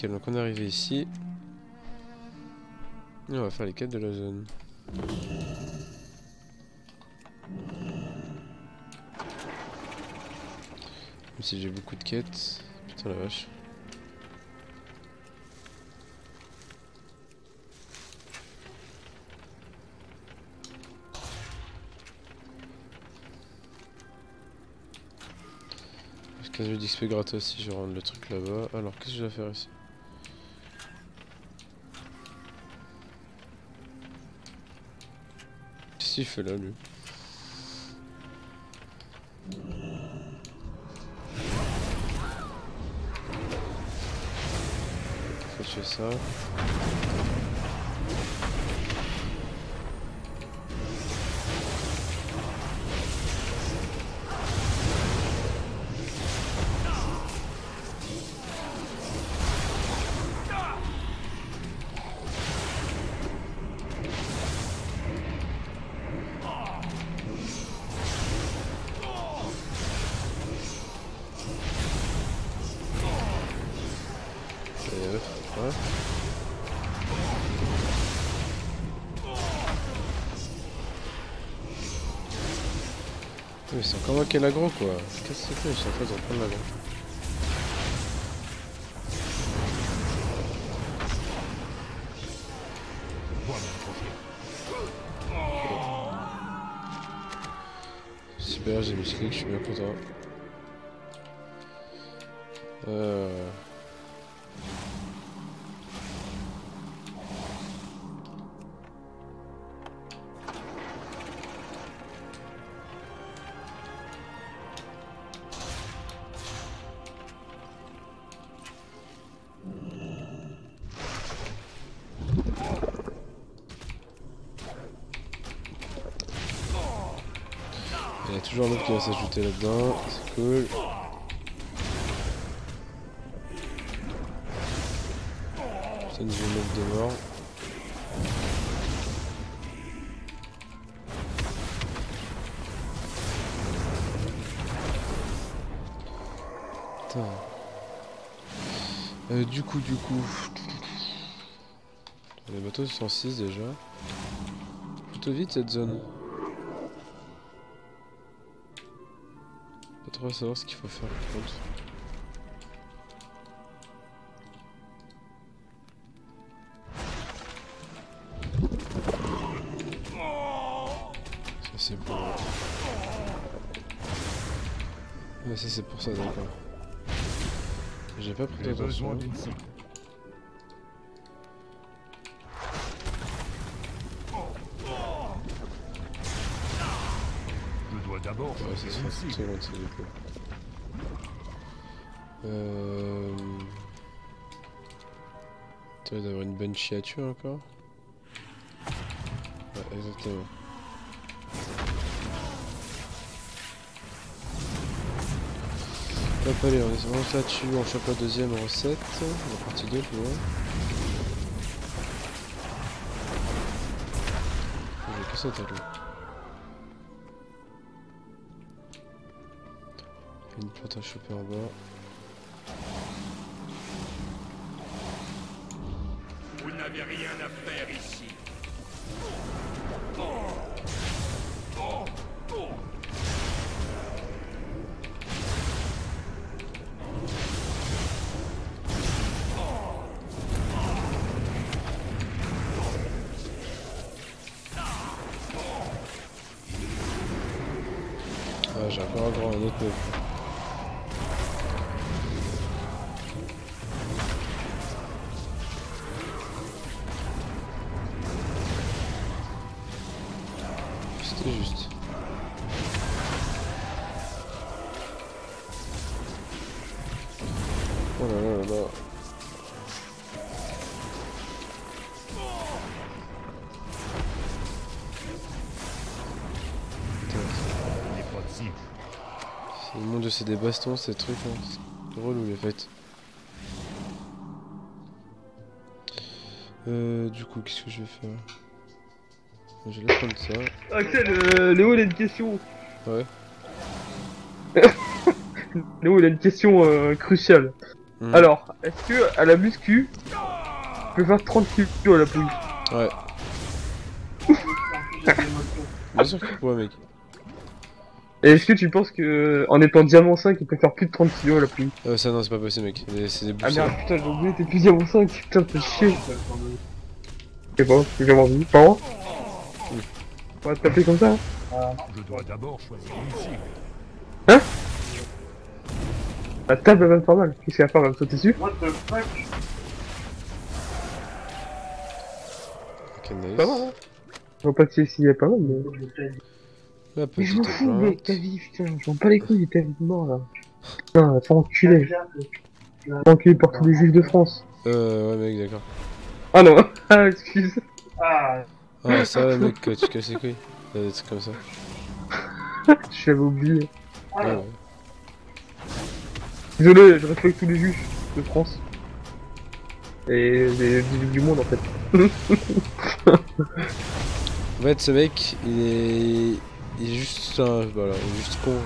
Speaker 1: Donc on est arrivé ici. Et on va faire les quêtes de la zone. Même si j'ai beaucoup de quêtes. Putain la vache. J'ai 15 000 d'XP gratos si je rentre le truc là-bas. Alors qu'est-ce que je dois faire ici? Qu'est-ce qu'il fait là lui ça. L'agro quoi. Qu'est-ce que que Je suis en train de reprendre l'agro. Super, j'ai mis ce clic, je suis bien content. Euh... toujours l'autre qui va s'ajouter là-dedans, c'est cool. Ça nous 9 de mort. Putain. Euh, du coup, du coup. Les bateaux sont 6 déjà. Plutôt vite cette zone. Trop savoir ce qu'il faut faire contre. Ça c'est pour... Ouais ça c'est pour ça d'accord. J'ai pas pris
Speaker 9: besoin d'une
Speaker 1: c'est
Speaker 9: cible.
Speaker 1: bon, c'est du coup. Euh... Tu d'avoir une bonne chiature encore Ouais, exactement. Hop, allez, on est vraiment là-dessus, on chope la deuxième recette, la partie 2 plus loin. J'ai que ça, t'as plante à choper en bas.
Speaker 7: Vous n'avez rien à faire ici.
Speaker 1: Ah, j'ai encore un grand un autre move. C'est des bastons ces trucs là. C'est relou les fêtes. Euh, du coup, qu'est-ce que je vais faire? Je vais prendre ça.
Speaker 2: Axel, euh, Léo il a une question.
Speaker 1: Ouais? [laughs]
Speaker 2: Léo il a une question euh, cruciale.
Speaker 1: Mhm.
Speaker 2: Alors, est-ce que à la muscu, tu peux faire 30 kilos à la pouille
Speaker 1: Ouais. [laughs] Bien sûr que tu pourrais, mec.
Speaker 2: Et est-ce que tu penses que en étant diamant 5, il peut faire plus de 30 kilos à la pluie
Speaker 1: Euh, ça, non, c'est pas possible, mec. C'est des- C'est des
Speaker 2: Ah merde, putain, j'ai oublié, t'es plus diamant 5, putain, fais chier. Sais pas, j'ai jamais envie. Pas moi On va te taper comme ça hein.
Speaker 9: Je dois d'abord choisir une cible.
Speaker 2: La table elle va me faire mal. Qu'est-ce qu'elle va faire Elle va me sauter dessus
Speaker 3: What the fuck
Speaker 1: Ok, nice.
Speaker 2: Pas mal, hein Je vois pas que c'est pas mal, mais...
Speaker 1: La
Speaker 2: Mais je m'en fous, mec, ta vie, putain, je m'en bats les couilles, ta vie de mort, là. Putain, faut enculer. Faut enculer par tous les juifs de France.
Speaker 1: Euh, ouais, mec, d'accord.
Speaker 2: Ah non, [laughs] ah, excuse.
Speaker 3: Ah,
Speaker 1: Ah, ça, va, mec, tu casses les couilles. Va être comme ça. [laughs]
Speaker 2: Je l'avais oublié.
Speaker 1: Ouais, ouais.
Speaker 2: Désolé, je respecte tous les juifs de France. Et des juifs du monde, en fait. [laughs]
Speaker 1: En fait, ce mec, il est. Il est juste. un- Voilà, il est juste con. ouais.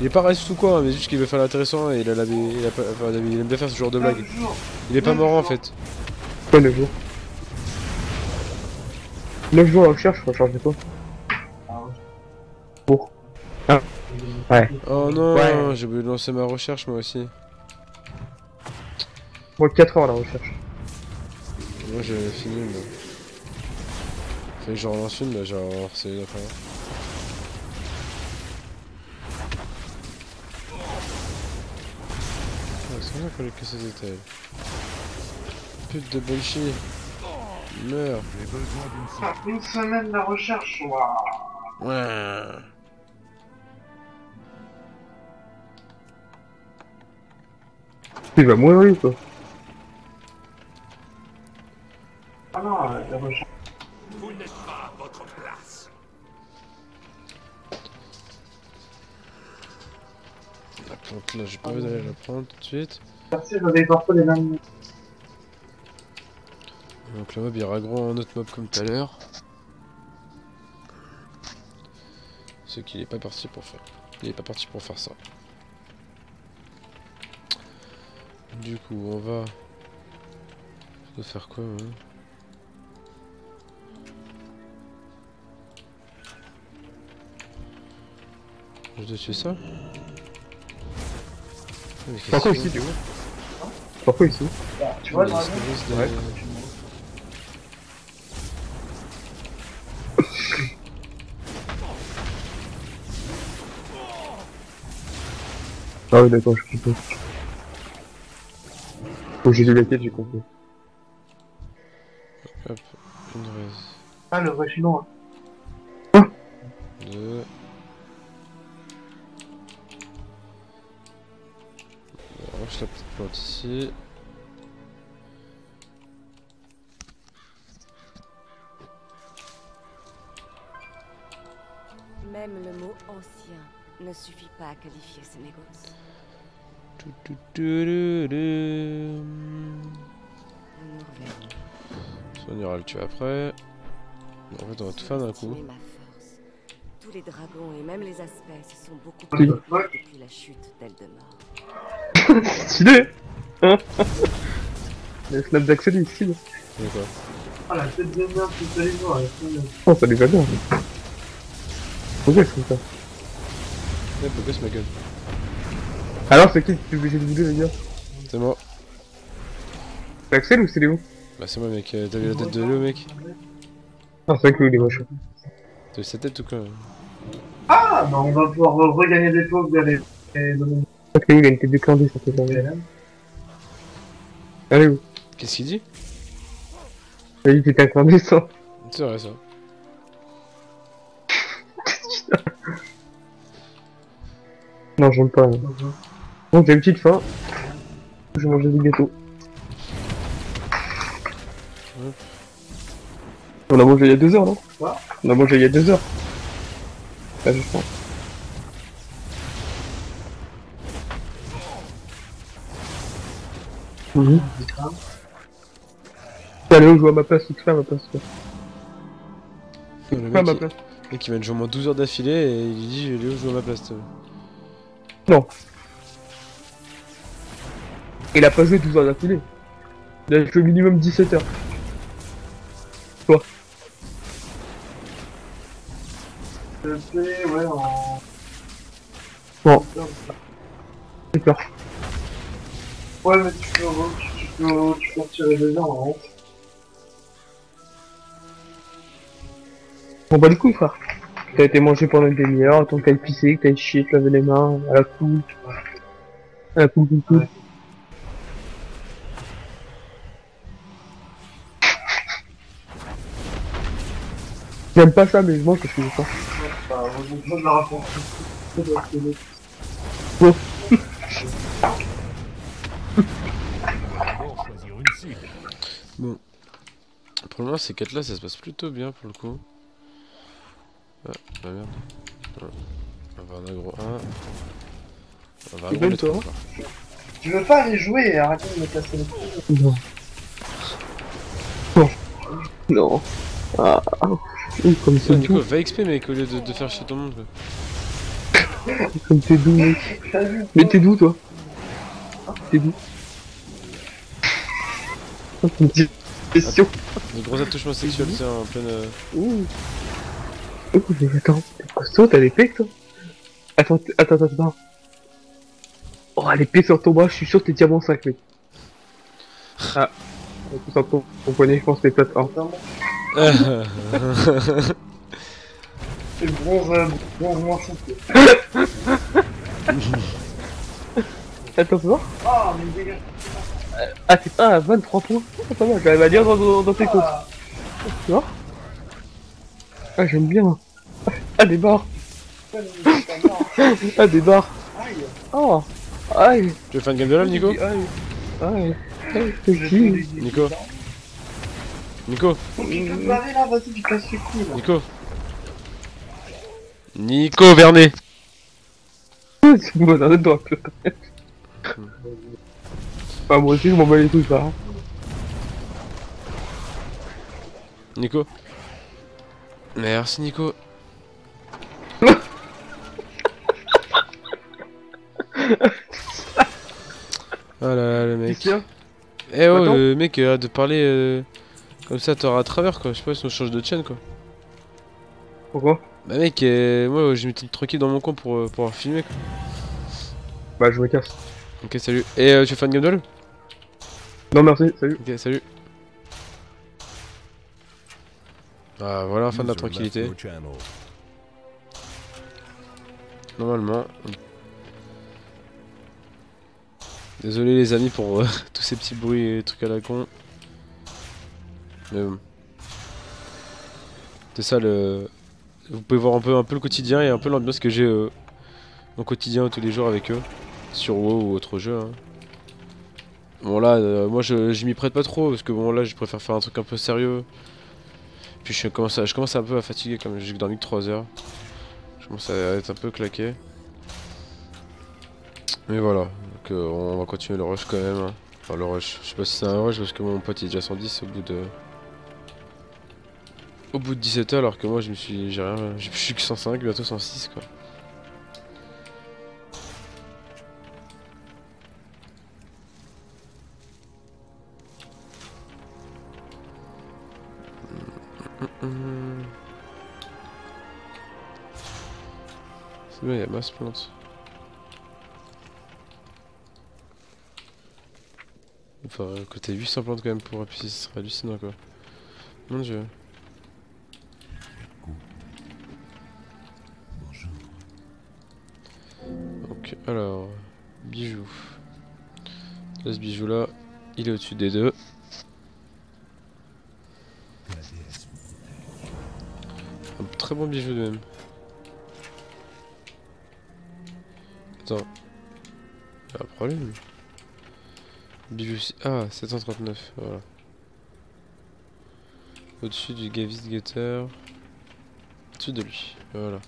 Speaker 1: Il est pas raciste ou quoi, mais juste qu'il veut faire l'intéressant et il, a la... il, a pas... enfin, il aime bien faire ce genre de blague. Il est pas marrant en fait.
Speaker 2: Quoi, 9 jours? 9 jours à recherche, on va changer quoi? Pour. Ah. Ouais.
Speaker 1: Oh non,
Speaker 2: Ouais.
Speaker 1: j'ai oublié de lancer ma recherche moi aussi.
Speaker 2: Moi, 4 heures la recherche.
Speaker 1: Moi j'ai fini moi. Fait que j'en relance une, mais j'ai relancé après. Ah, c'est bien qu'on ait cassé des tailles. Pute de bullshit. Meurs.
Speaker 9: J'ai besoin d'une
Speaker 3: ah, une semaine de recherche, waouh.
Speaker 1: Ouais.
Speaker 2: Il va mourir, lui, quoi.
Speaker 3: Ah non, euh, la recherche.
Speaker 1: Plante là, j'ai pas envie d'aller la prendre tout de suite.
Speaker 3: Merci, j'avais parfois les mêmes.
Speaker 1: Donc le mob il aggro un autre mob comme tout à l'heure. Ce qu'il est pas parti pour faire. Il est pas parti pour faire ça. Du coup on va... Je dois faire quoi hein? Je dois tuer ça?
Speaker 2: Pourquoi ici, du coup Pourquoi ici
Speaker 3: Tu vois, même
Speaker 1: risque de-
Speaker 2: Ouais. Ah oui, d'accord, je comprends. Faut que j'ai lu la quête, j'ai compris.
Speaker 1: Hop, une raise.
Speaker 3: Ah, le vrai chinois.
Speaker 1: Plante ici.
Speaker 5: Même le mot ancien ne suffit pas à qualifier reverrons.
Speaker 1: Ça, on ira le tuer après. En fait, on va tout faire d'un coup.
Speaker 5: Tous les dragons et même les aspects se sont beaucoup
Speaker 2: Oui.
Speaker 5: Depuis la chute d'Eldemort.
Speaker 2: Stylé [laughs] Hein Le snap d'Axel est stylé.
Speaker 1: C'est quoi
Speaker 3: Ah, la tête de merde, tu peux les voir. elle est trop
Speaker 2: Oh, ça lui va bien. Pourquoi c'est comme ça
Speaker 1: Eh, pourquoi c'est ma gueule
Speaker 2: Alors, c'est qui qui est obligé de vidéo, les gars
Speaker 1: C'est moi.
Speaker 2: C'est Axel ou c'est Léo
Speaker 1: Bah, c'est moi, mec. Euh, T'as vu la tête de Léo, mec
Speaker 2: Ah, c'est vrai que Léo, il est moche.
Speaker 1: T'as vu sa tête ou quoi
Speaker 3: Ah, bah on va pouvoir re- regagner des pauvres les.
Speaker 2: Je crois que Léo, il a une tête de clandé, ça fait. Allez, où
Speaker 1: Qu'est-ce qu'il dit?
Speaker 2: Il a dit que t'étais un clandestin.
Speaker 1: C'est vrai, ça. [laughs]
Speaker 2: Non, j'aime pas. Bon, j'ai une petite faim. Je vais manger des gâteaux.
Speaker 1: Hop.
Speaker 2: On a mangé il y a deux heures, non?
Speaker 3: Quoi?
Speaker 2: On a mangé il y a deux heures. Ah, je crois. Mhm. Allez, on joue à ma place, fais à ma place. toi.
Speaker 1: Le
Speaker 2: Fais à
Speaker 1: mec,
Speaker 2: ma
Speaker 1: il...
Speaker 2: place.
Speaker 1: le mec, il de jouer au moins 12 heures d'affilée et il dit Léo joue à ma place. toi.
Speaker 2: Il a pas joué 12 heures d'affilée. Il a joué au minimum 17 heures.
Speaker 3: Je fais, ouais, en.
Speaker 2: Bon. D'accord.
Speaker 3: Ouais, mais tu peux, tu peux, tu peux en tirer deux ans, hein.
Speaker 2: On bat les couilles, frère. T'as été mangé pendant une demi-heure, attends que t'ailles pisser, que t'ailles chier, te laver les mains, à la cool. À la cool. J'aime pas ça, mais je mange parce que j'ai faim. [laughs]
Speaker 9: cible.
Speaker 1: Pour le moment, ces quêtes là, ça se passe plutôt bien pour le coup. Ah, bah merde. Ouais. On va en aggro 1. On va
Speaker 2: bon,
Speaker 1: les
Speaker 2: toi.
Speaker 3: Je veux pas aller jouer, arrêtez de me casser les couilles.
Speaker 2: Non. Non. Non. Ah. Comme c'est
Speaker 1: Nico,
Speaker 2: doux.
Speaker 1: va XP mec au lieu de, de faire chier ton monde. Quoi.
Speaker 2: Comme t'es doux, mec. [laughs] Mais t'es doux, toi. Une petite question.
Speaker 1: Des gros attouchements sexuels, c'est en pleine. euh,
Speaker 2: Ouh. Ouh, mais attends, t'es costaud, t'as l'épée, toi Attends, attends, attends, attends. Oh, l'épée sur ton bras, je suis sûr que t'es diamant 5, mec. Ah. Tout sur ton, ton poignet, je pense que t'es peut-être 1.
Speaker 3: C'est le bronze, euh, bronze moins. [laughs]
Speaker 2: Attends, tu vois
Speaker 3: Ah, mais dégage.
Speaker 2: Ah, t'es pas à 23 points Ah, pas mal, j'arrive à lire dans, dans, dans tes comptes.
Speaker 3: Ah,
Speaker 2: Tu vois Ah, j'aime bien. Ah, des barres
Speaker 3: putain, [laughs] c'est.
Speaker 2: Ah, des barres
Speaker 3: Aïe.
Speaker 2: Oh Aïe
Speaker 1: Tu veux faire une game de LoL, Nico
Speaker 2: Aïe Aïe C'est qui
Speaker 1: Nico. Nico. Nico Nico Vernet
Speaker 2: C'est une bonne arrête Bah, moi aussi, je m'en bats les couilles, ça. hein.
Speaker 1: Nico Merci Nico [laughs] Oh là là le mec Eh oh
Speaker 2: Attends.
Speaker 1: le mec arrête de parler euh, comme ça t'auras à travers quoi, je sais pas si on change de chaîne quoi.
Speaker 2: pourquoi
Speaker 1: Bah mec, euh, moi je m'étais tranquille dans mon coin pour euh, pouvoir filmer quoi.
Speaker 2: Bah, je me casse.
Speaker 1: Ok salut. Et euh, tu veux faire une game de LoL
Speaker 2: Non, merci, salut.
Speaker 1: Ok salut. Ah voilà, fin de la tranquillité. Normalement. Désolé les amis pour euh, [laughs] tous ces petits bruits et trucs à la con. Mais bon. C'est ça le. Vous pouvez voir un peu, un peu le quotidien et un peu l'ambiance que j'ai euh, au quotidien tous les jours avec eux. Sur WoW ou autre jeu. hein. Bon là, euh, moi je, je m'y prête pas trop parce que bon là je préfère faire un truc un peu sérieux. Puis je commence, à, je commence un peu à fatiguer comme j'ai dormi que 3 heures. Je commence à être un peu claqué. Mais voilà, donc euh, on va continuer le rush quand même. hein. Enfin le rush, je sais pas si c'est un rush parce que mon pote il est déjà 110 au bout de... Au bout de 17 heures alors que moi je me suis... j'ai rien... Je suis que 105, bientôt 106 quoi. C'est bien, il y a masse plante. Enfin, côté 800 plantes quand même pour appuyer, ce serait hallucinant quoi. Mon dieu. Donc, alors, bijou. Là, ce bijou là, il est au-dessus des deux. Un bon bijou de même. Attends. Il un problème. Bijou. Ah, 739, voilà. Au-dessus du Gavis Gutter. Au-dessus de lui, voilà.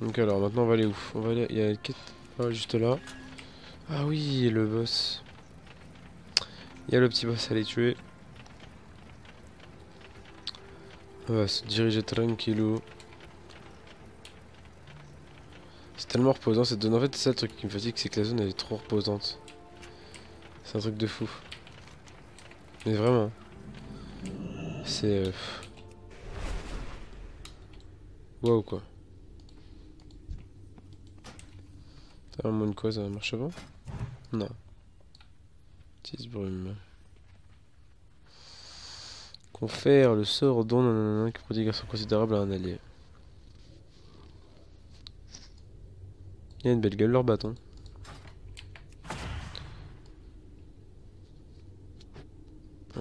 Speaker 1: Donc alors maintenant on va aller où? On va aller. Il y a une quête. Ah, juste là. Ah oui, le boss. Il y a le petit boss à aller tuer. On va se diriger tranquillou. C'est tellement reposant cette zone. En fait, c'est ça le truc qui me fatigue, c'est que la zone elle est trop reposante. C'est un truc de fou. Mais vraiment. C'est. euh. Waouh quoi. T'as un de quoi ça marche Non. Brume. Confère le sort don nanana, qui un sort considérable à un allié. Il y a une belle gueule leur bâton.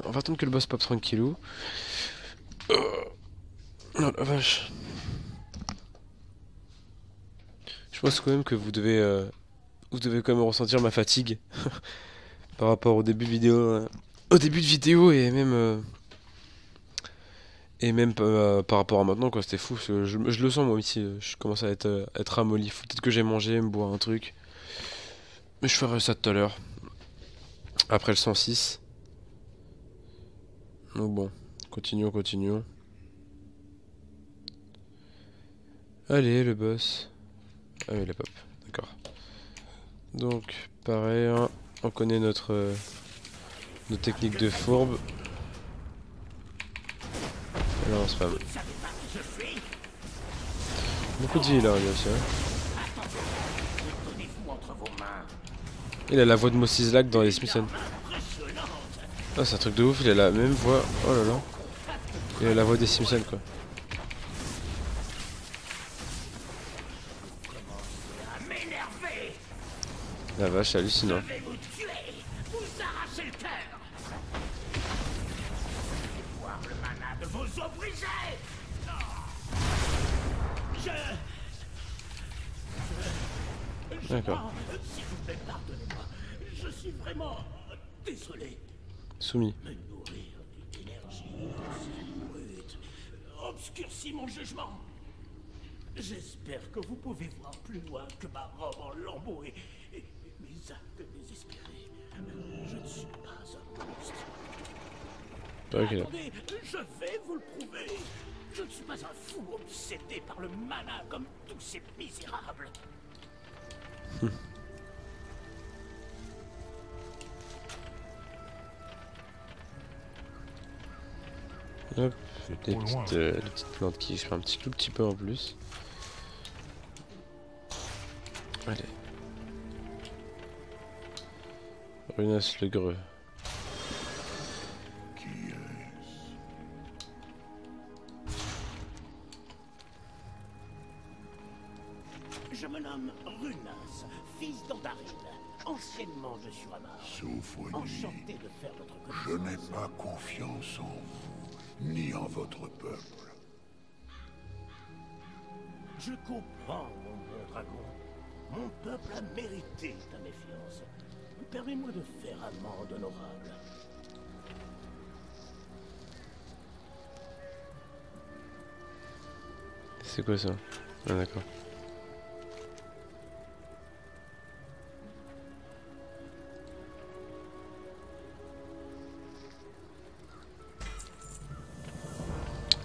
Speaker 1: On va attendre que le boss pop tranquillou. Oh la vache. Je pense quand même que vous devez, euh, vous devez quand même ressentir ma fatigue [laughs] par rapport au début vidéo, euh, au début de vidéo et même euh, et même par rapport à maintenant quoi. C'était fou. Je, le sens moi ici. Je commence à être, être peut-être que j'ai mangé, me boire un truc. Mais je ferai ça tout à l'heure. Après le 106. Donc bon, continuons, continuons. Allez, le boss. Ah oui, la pop, d'accord. Donc, pareil, hein, on connaît notre, euh, technique de fourbe. Et là, on spam. Beaucoup de vie là, aussi. Hein. Il a la voix de Moses Lack dans les Smithsons. Ah, c'est un truc de ouf, il a la même voix. Oh là là. Il a la voix des Simpsons quoi. La vache, hallucinant. D'accord.
Speaker 7: Je suis vraiment désolé.
Speaker 1: Soumis.
Speaker 7: Me nourrir d'une énergie brute obscurcit mon jugement. J'espère que vous pouvez voir plus loin que ma robe en lambeaux et, et mes actes désespérés. Je ne suis pas un monstre.
Speaker 1: Okay.
Speaker 7: Attendez, je vais vous le prouver. Je ne suis pas un fou obsédé par le mana comme tous ces misérables.
Speaker 1: Hop, des petites, euh, petites, plantes qui font un petit tout petit peu en plus. Allez. Runas le Greux.
Speaker 8: Souffre
Speaker 7: Enchanté de faire votre
Speaker 8: Je n'ai pas confiance en vous, ni en votre peuple.
Speaker 7: Je comprends, mon bon dragon. Mon peuple a mérité ta méfiance. Permets-moi de faire amende honorable.
Speaker 1: C'est quoi ça? Ah d'accord.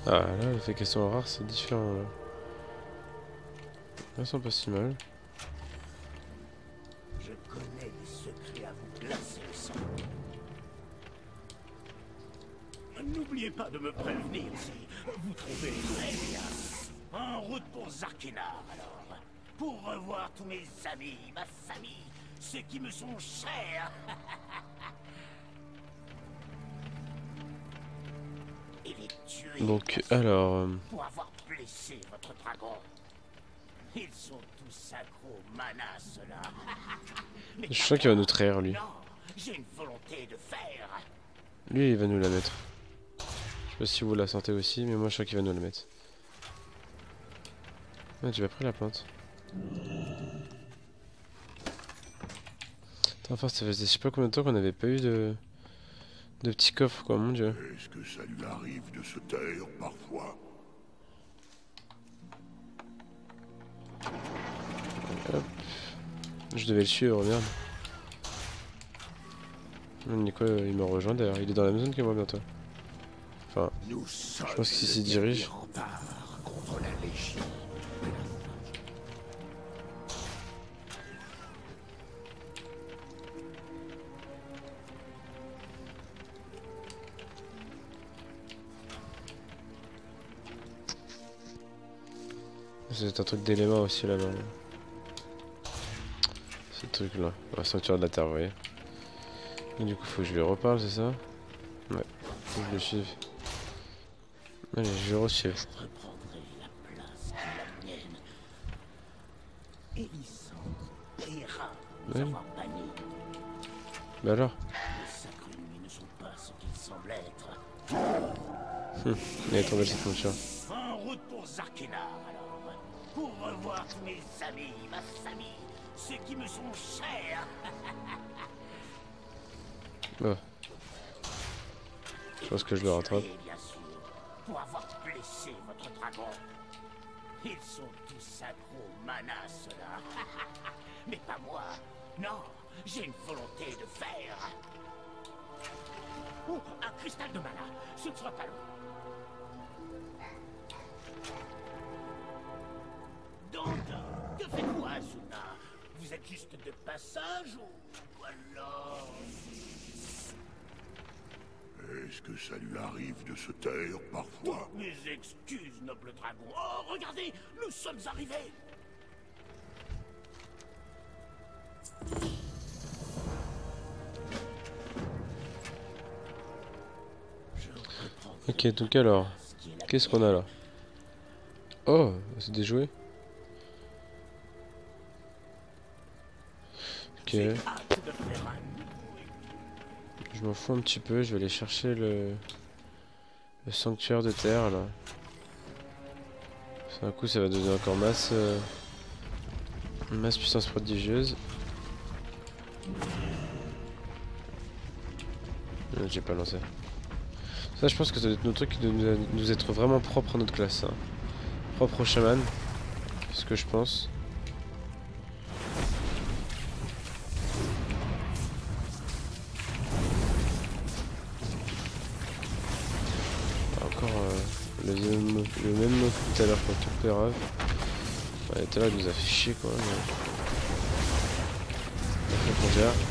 Speaker 1: Ah là, le fait qu'elles sont rares, c'est différent. Là. Elles sont pas si mal.
Speaker 7: Je connais des secrets à vous glacer le sang. N'oubliez pas de me prévenir si vous trouvez bien. En route pour Zarkinar, alors. Pour revoir tous mes amis, ma famille, ceux qui me sont chers. [laughs]
Speaker 1: Donc, alors... euh,
Speaker 7: pour avoir blessé votre dragon. Ils sont tous accros mana, [laughs]
Speaker 1: Je sens qu'il va nous trahir, lui.
Speaker 7: Non, j'ai une volonté de faire.
Speaker 1: Lui, il va nous la mettre. Je sais pas si vous la sentez aussi, mais moi, je sens qu'il va nous la mettre. Ah, tu vas pris la plante. Attends, enfin, ça faisait je sais pas combien de temps qu'on n'avait pas eu de... de petits coffres, quoi, mon dieu.
Speaker 8: Est-ce que ça lui arrive de se taire parfois?
Speaker 1: Hop. Je devais le suivre, merde. Nico, euh, il me rejoint d'ailleurs. Il est dans la même zone que moi bientôt. Enfin,
Speaker 8: Nous
Speaker 1: je pense qu'il s'y dirige.
Speaker 8: rempart contre la Légion.
Speaker 1: C'est un truc d'éléments aussi là-bas. Ce truc là. La sanctuaire de la terre, vous voyez. Et du coup, faut que je lui reparle, c'est ça? Ouais. Faut que je le suive. Allez, je le
Speaker 7: avoir bannis.
Speaker 1: Bah alors?
Speaker 7: Être.
Speaker 1: Il est tombé cette monture.
Speaker 7: En route pour alors. Revoir tous mes amis, ma famille, ceux qui me sont chers.
Speaker 1: Oh. [laughs] Je pense que je le rattrape.
Speaker 7: Bien sûr, pour avoir blessé votre dragon. Ils sont tous accros mana, ceux-là. [laughs] Mais pas moi. Non, j'ai une volonté de faire. Oh, un cristal de mana. Ce ne sera pas long. Que faites-vous, Asuna? Vous êtes juste de passage ou alors...
Speaker 8: Est-ce que ça lui arrive de se taire parfois?
Speaker 7: Mes excuses, noble dragon. Oh, regardez, nous sommes arrivés.
Speaker 1: Ok, donc alors, qu'est-ce qu'on a là? Oh, c'est des jouets Ok, je m'en fous un petit peu, je vais aller chercher le, le sanctuaire de terre là. D'un coup, ça va donner encore masse, euh, masse puissance prodigieuse. J'ai pas lancé. Ça, je pense que ça doit être notre truc qui doit nous, nous être vraiment propre à notre classe. hein. Propre au chaman. C'est ce que je pense. Que tout à l'heure pour tout Pérave. Ouais, tout à l'heure, il nous a fait chier quoi. Mais...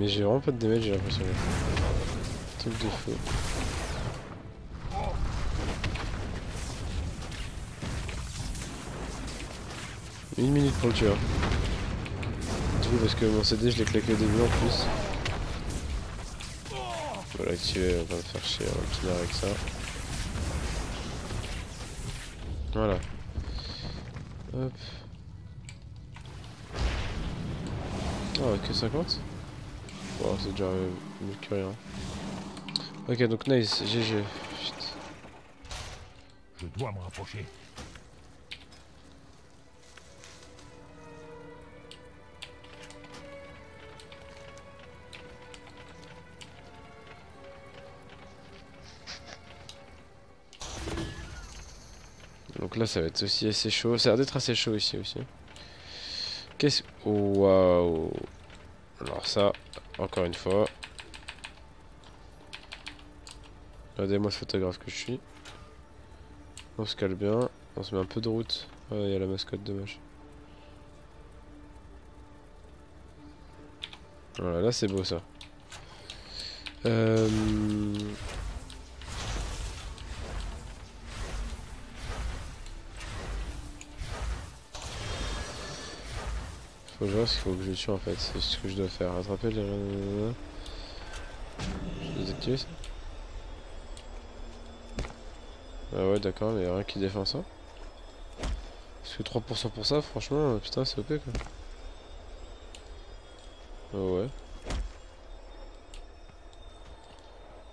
Speaker 1: mais j'ai vraiment pas de damage, j'ai l'impression. Truc de feu. Une minute pour le tuer. Du coup, parce que mon CD, je l'ai claqué au début en plus. Va l'activer, on va me faire chier, on va avec ça. Voilà. Hop. Ah, que 50 Bon, c'est déjà euh, mieux que rien. Ok, donc nice, GG.
Speaker 9: Je dois me rapprocher.
Speaker 1: Donc là, ça va être aussi assez chaud. Ça a l'air d'être assez chaud ici aussi. Qu'est-ce... Oh, Waouh Alors ça, encore une fois. Regardez-moi ce photographe que je suis. On se cale bien. On se met un peu de route. Ouais, il y a la mascotte, dommage. Voilà, là c'est beau ça. Euh... Faut que je vois ce qu'il faut que je tue en fait, c'est ce que je dois faire. Rattraper les... Je les activer ça Ah ouais d'accord, mais y'a rien qui défend ça. Parce que 3% pour ça, franchement, putain c'est OP quoi. Oh ouais.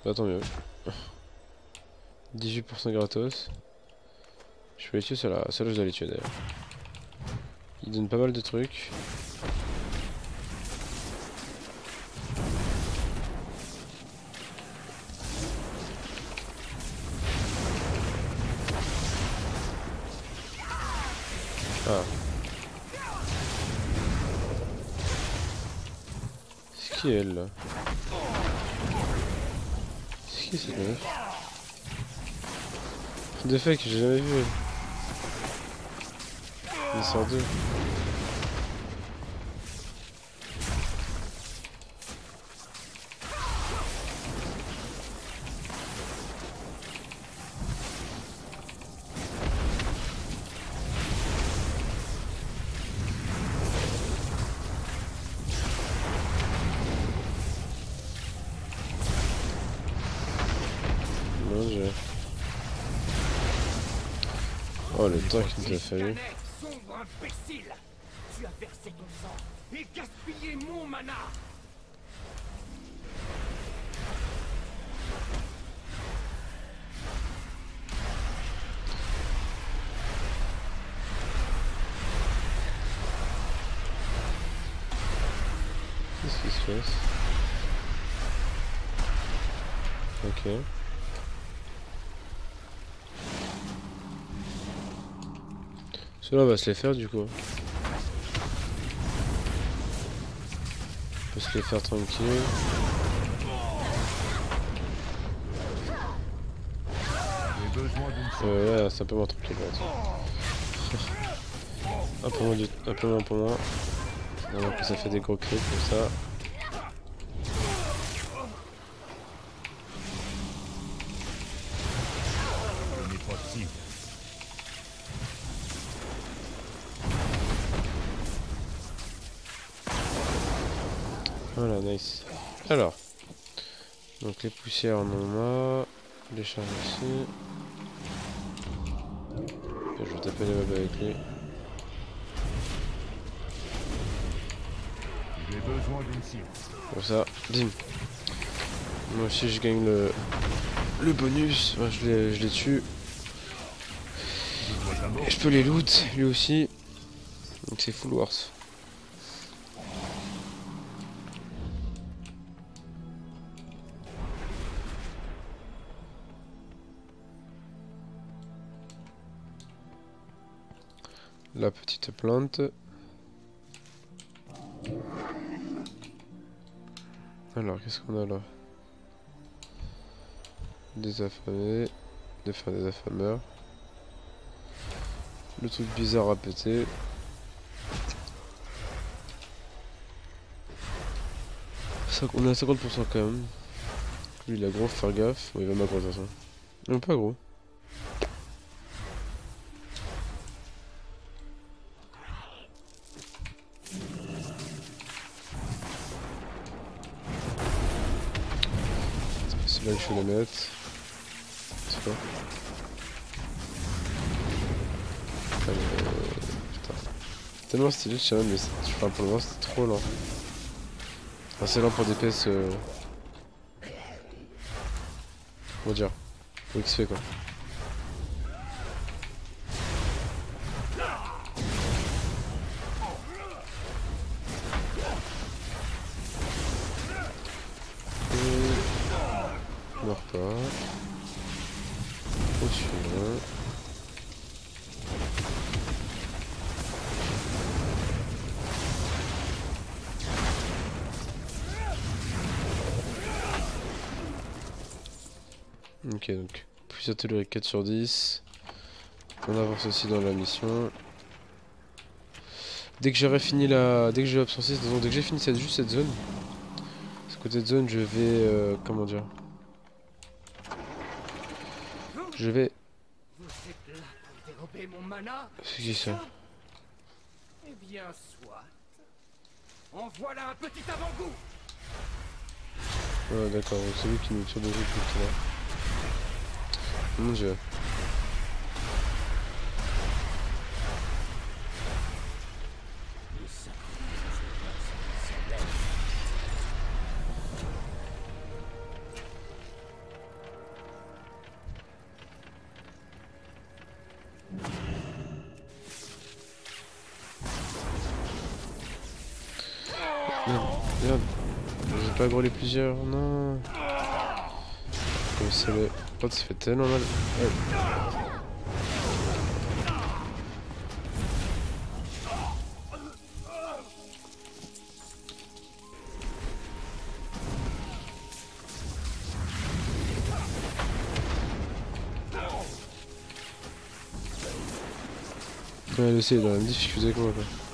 Speaker 1: Bah tant mieux. 18% gratos. Je peux les tuer ceux-là, ceux-là je dois les tuer d'ailleurs. Il donne pas mal de trucs. Ah. qui est elle là C'est qui cette meuf? Des faits que j'ai jamais vu. Il sort d'eux. Mon dieu. Oh le temps qu'il nous a fallu.
Speaker 6: Imbécile. Tu as versé ton sang et gaspillé mon mana
Speaker 1: Cela va se les faire du coup. On peut se les faire tranquille. Euh, ouais, c'est un peu moins tôt, [laughs] Un peu moins, un peu moins pour moi. Alors que ça fait des gros clics comme ça. Voilà, nice. Alors. Donc les poussières, on en a. Les charges aussi. Et je vais taper les mobs avec lui.
Speaker 9: J'ai besoin d'une cible.
Speaker 1: Comme ça, bim. Moi aussi je gagne le, le bonus. Moi, je, les, je les tue. Et je peux les loot, lui aussi. Donc c'est full worth. La petite plante. Alors, qu'est-ce qu'on a là? Des affamés. Des, enfin, des affameurs. Le truc bizarre à péter. On est à 50% quand même. Lui il a gros, faut faire gaffe. Bon, il va m'aggro de toute. Non, pas gros. C'est. C'est Euh. Tellement stylé challenge, mais c'est- enfin, pour le moment c'était trop lent. Enfin, c'est lent pour des PS. Euh... Comment dire Pour XP quoi. Ok, donc plus artillerie 4 sur 10. On avance aussi dans la mission. Dès que j'aurai fini la. Dès que j'ai option 6, donc dès que j'ai fini cette, juste cette zone. Ce côté de zone, je vais. euh, comment dire? Je vais. C'est qui ça?
Speaker 6: Eh bien, soit. En voilà un petit avant-goût
Speaker 1: Ouais, d'accord, c'est lui qui nous tire de tout tout là. Mon dieu. J'ai pas grôlé plusieurs, non. Comme ça le... Oh, ça fait tellement mal. Ouais. Ouais, dans la même difficulté que moi, quoi.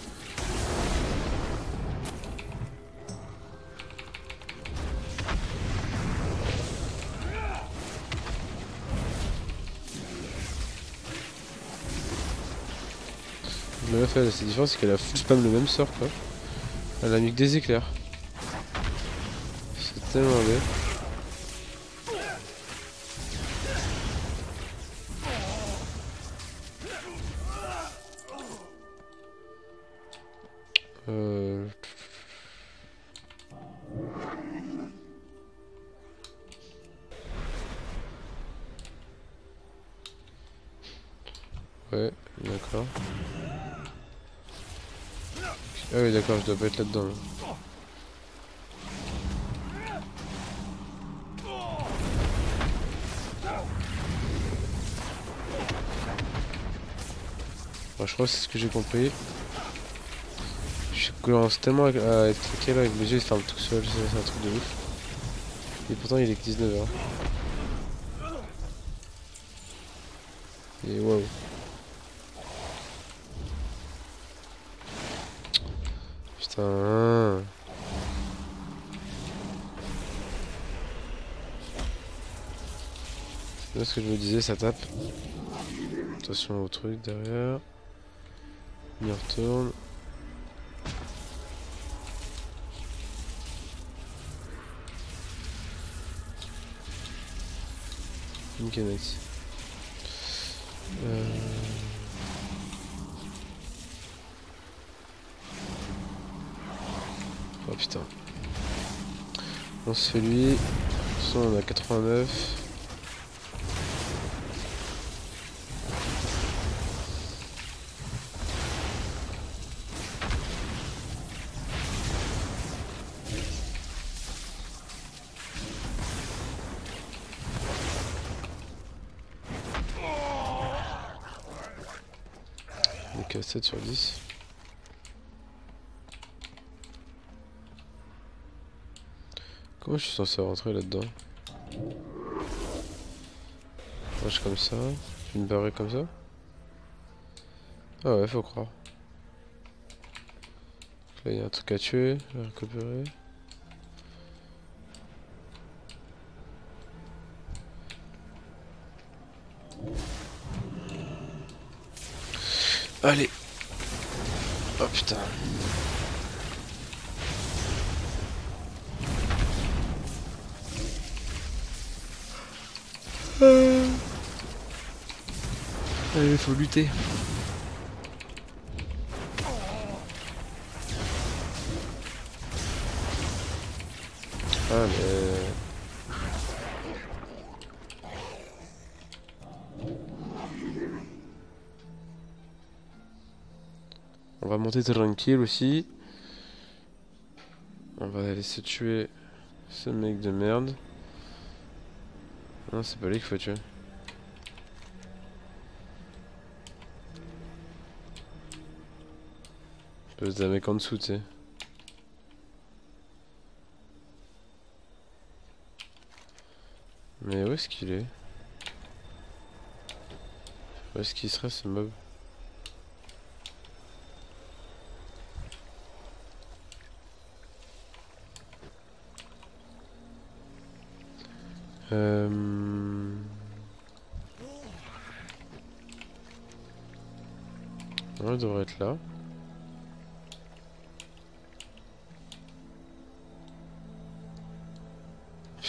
Speaker 1: C'est différent, c'est qu'elle a full spam le même sort, quoi. Elle a mis que des éclairs. C'est tellement laid. Je dois pas être là-dedans. là. Je crois que c'est ce que j'ai compris. Je commence tellement à être tranquille avec mes yeux, ils ferment tout seul, c'est un truc de ouf. Et pourtant il est que 19h. Et waouh. C'est ce que je me disais, ça tape. Attention au truc derrière. Il retourne. Ok, nice. On se fait lui. Ça on a 89. On est qu'à 7 sur 10. Comment je suis censé rentrer là-dedans Marche comme ça, je me barrer comme ça. Ah ouais, faut croire. Là, il y a un truc à tuer, vais récupérer. Allez Oh putain faut lutter. Ah mais... On va monter tranquille aussi. On va aller se tuer ce mec de merde. Non, c'est pas lui qu'il faut tuer. Espèce d'un mec en dessous, tu sais. Mais où est-ce qu'il est? Où est-ce qu'il serait ce mob? Euh... Devrait être là.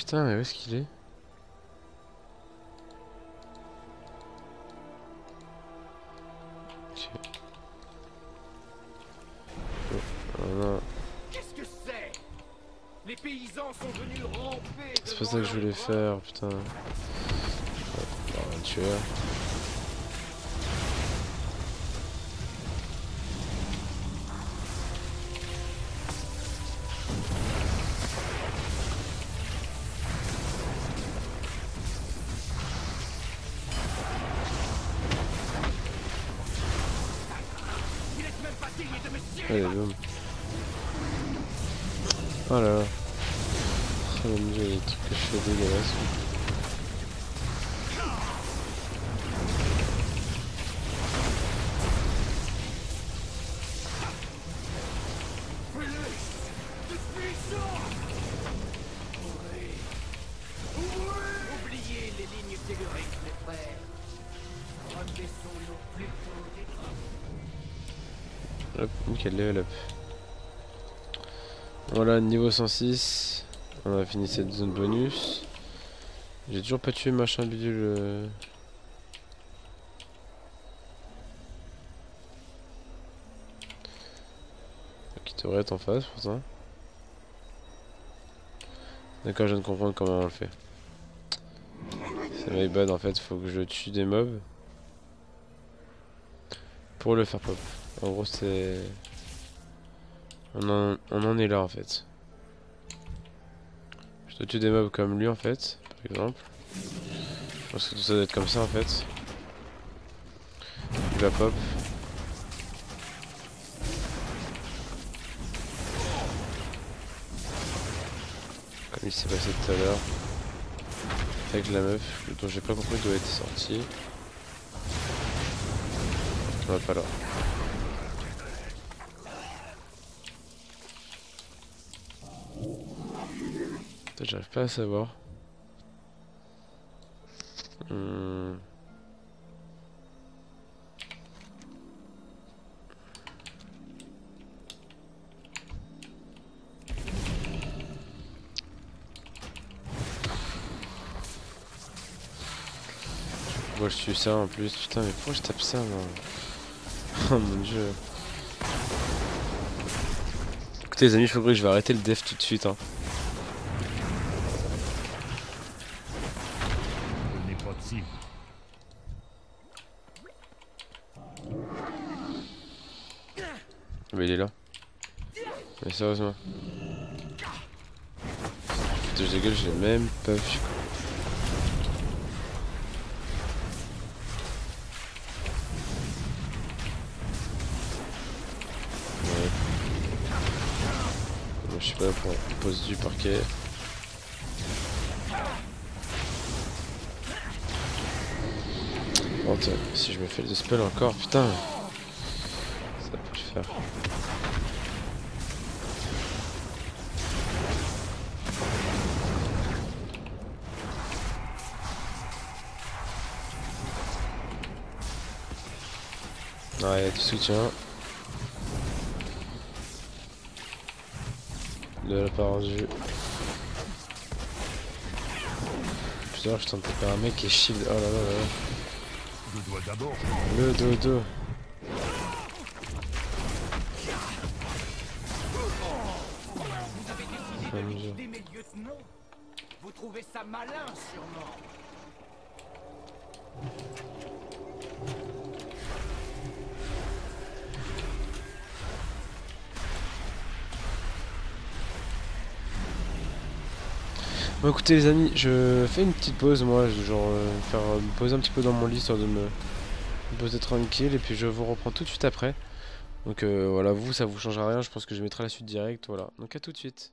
Speaker 1: Putain, mais où est-ce qu'il est? Ok. Oh, voilà.
Speaker 6: Qu'est-ce que c'est? Les paysans sont venus ramper
Speaker 1: C'est pas ça que je voulais faire, putain. Ouais, on va un 206. On a fini cette zone bonus. J'ai toujours pas tué machin bidule. Euh. Qui devrait être en face pour ça. D'accord, je viens de comprendre comment on le fait. C'est my bad en fait, faut que je tue des mobs. Pour le faire pop. En gros, c'est. On en est là en fait. Je dois tuer des mobs comme lui en fait, par exemple. Je pense que tout ça doit être comme ça en fait. Il va pop. Comme il s'est passé tout à l'heure. Avec la meuf, dont j'ai pas compris elle était sortie. On va pas. Peut-être j'arrive pas à savoir. Hmm. Pourquoi je suis ça en plus Putain mais pourquoi je tape ça [laughs] Oh mon dieu Écoutez les amis, je faut que je vais arrêter le def tout de suite hein.
Speaker 9: Je n'ai pas de cible.
Speaker 1: Mais il est là. Mais sérieusement. Putain, je gueule, j'ai même pas vu. je suis pas là pour pose du parquet. Oh, si je me fais le spell encore, putain. Ça peut le faire. Du soutien. De la part du. Putain, je tente de faire un mec qui est shield. Oh là là là là. Le dodo.
Speaker 6: Vous avez décidé de liquider mes lieutenants Vous trouvez ça malin, sûrement
Speaker 1: Bon écoutez les amis, je fais une petite pause moi, genre euh, faire euh, me poser un petit peu dans mon lit histoire de me, poser tranquille et puis je vous reprends tout de suite après. Donc euh, voilà, vous ça vous changera rien, je pense que je mettrai la suite directe, voilà. Donc à tout de suite.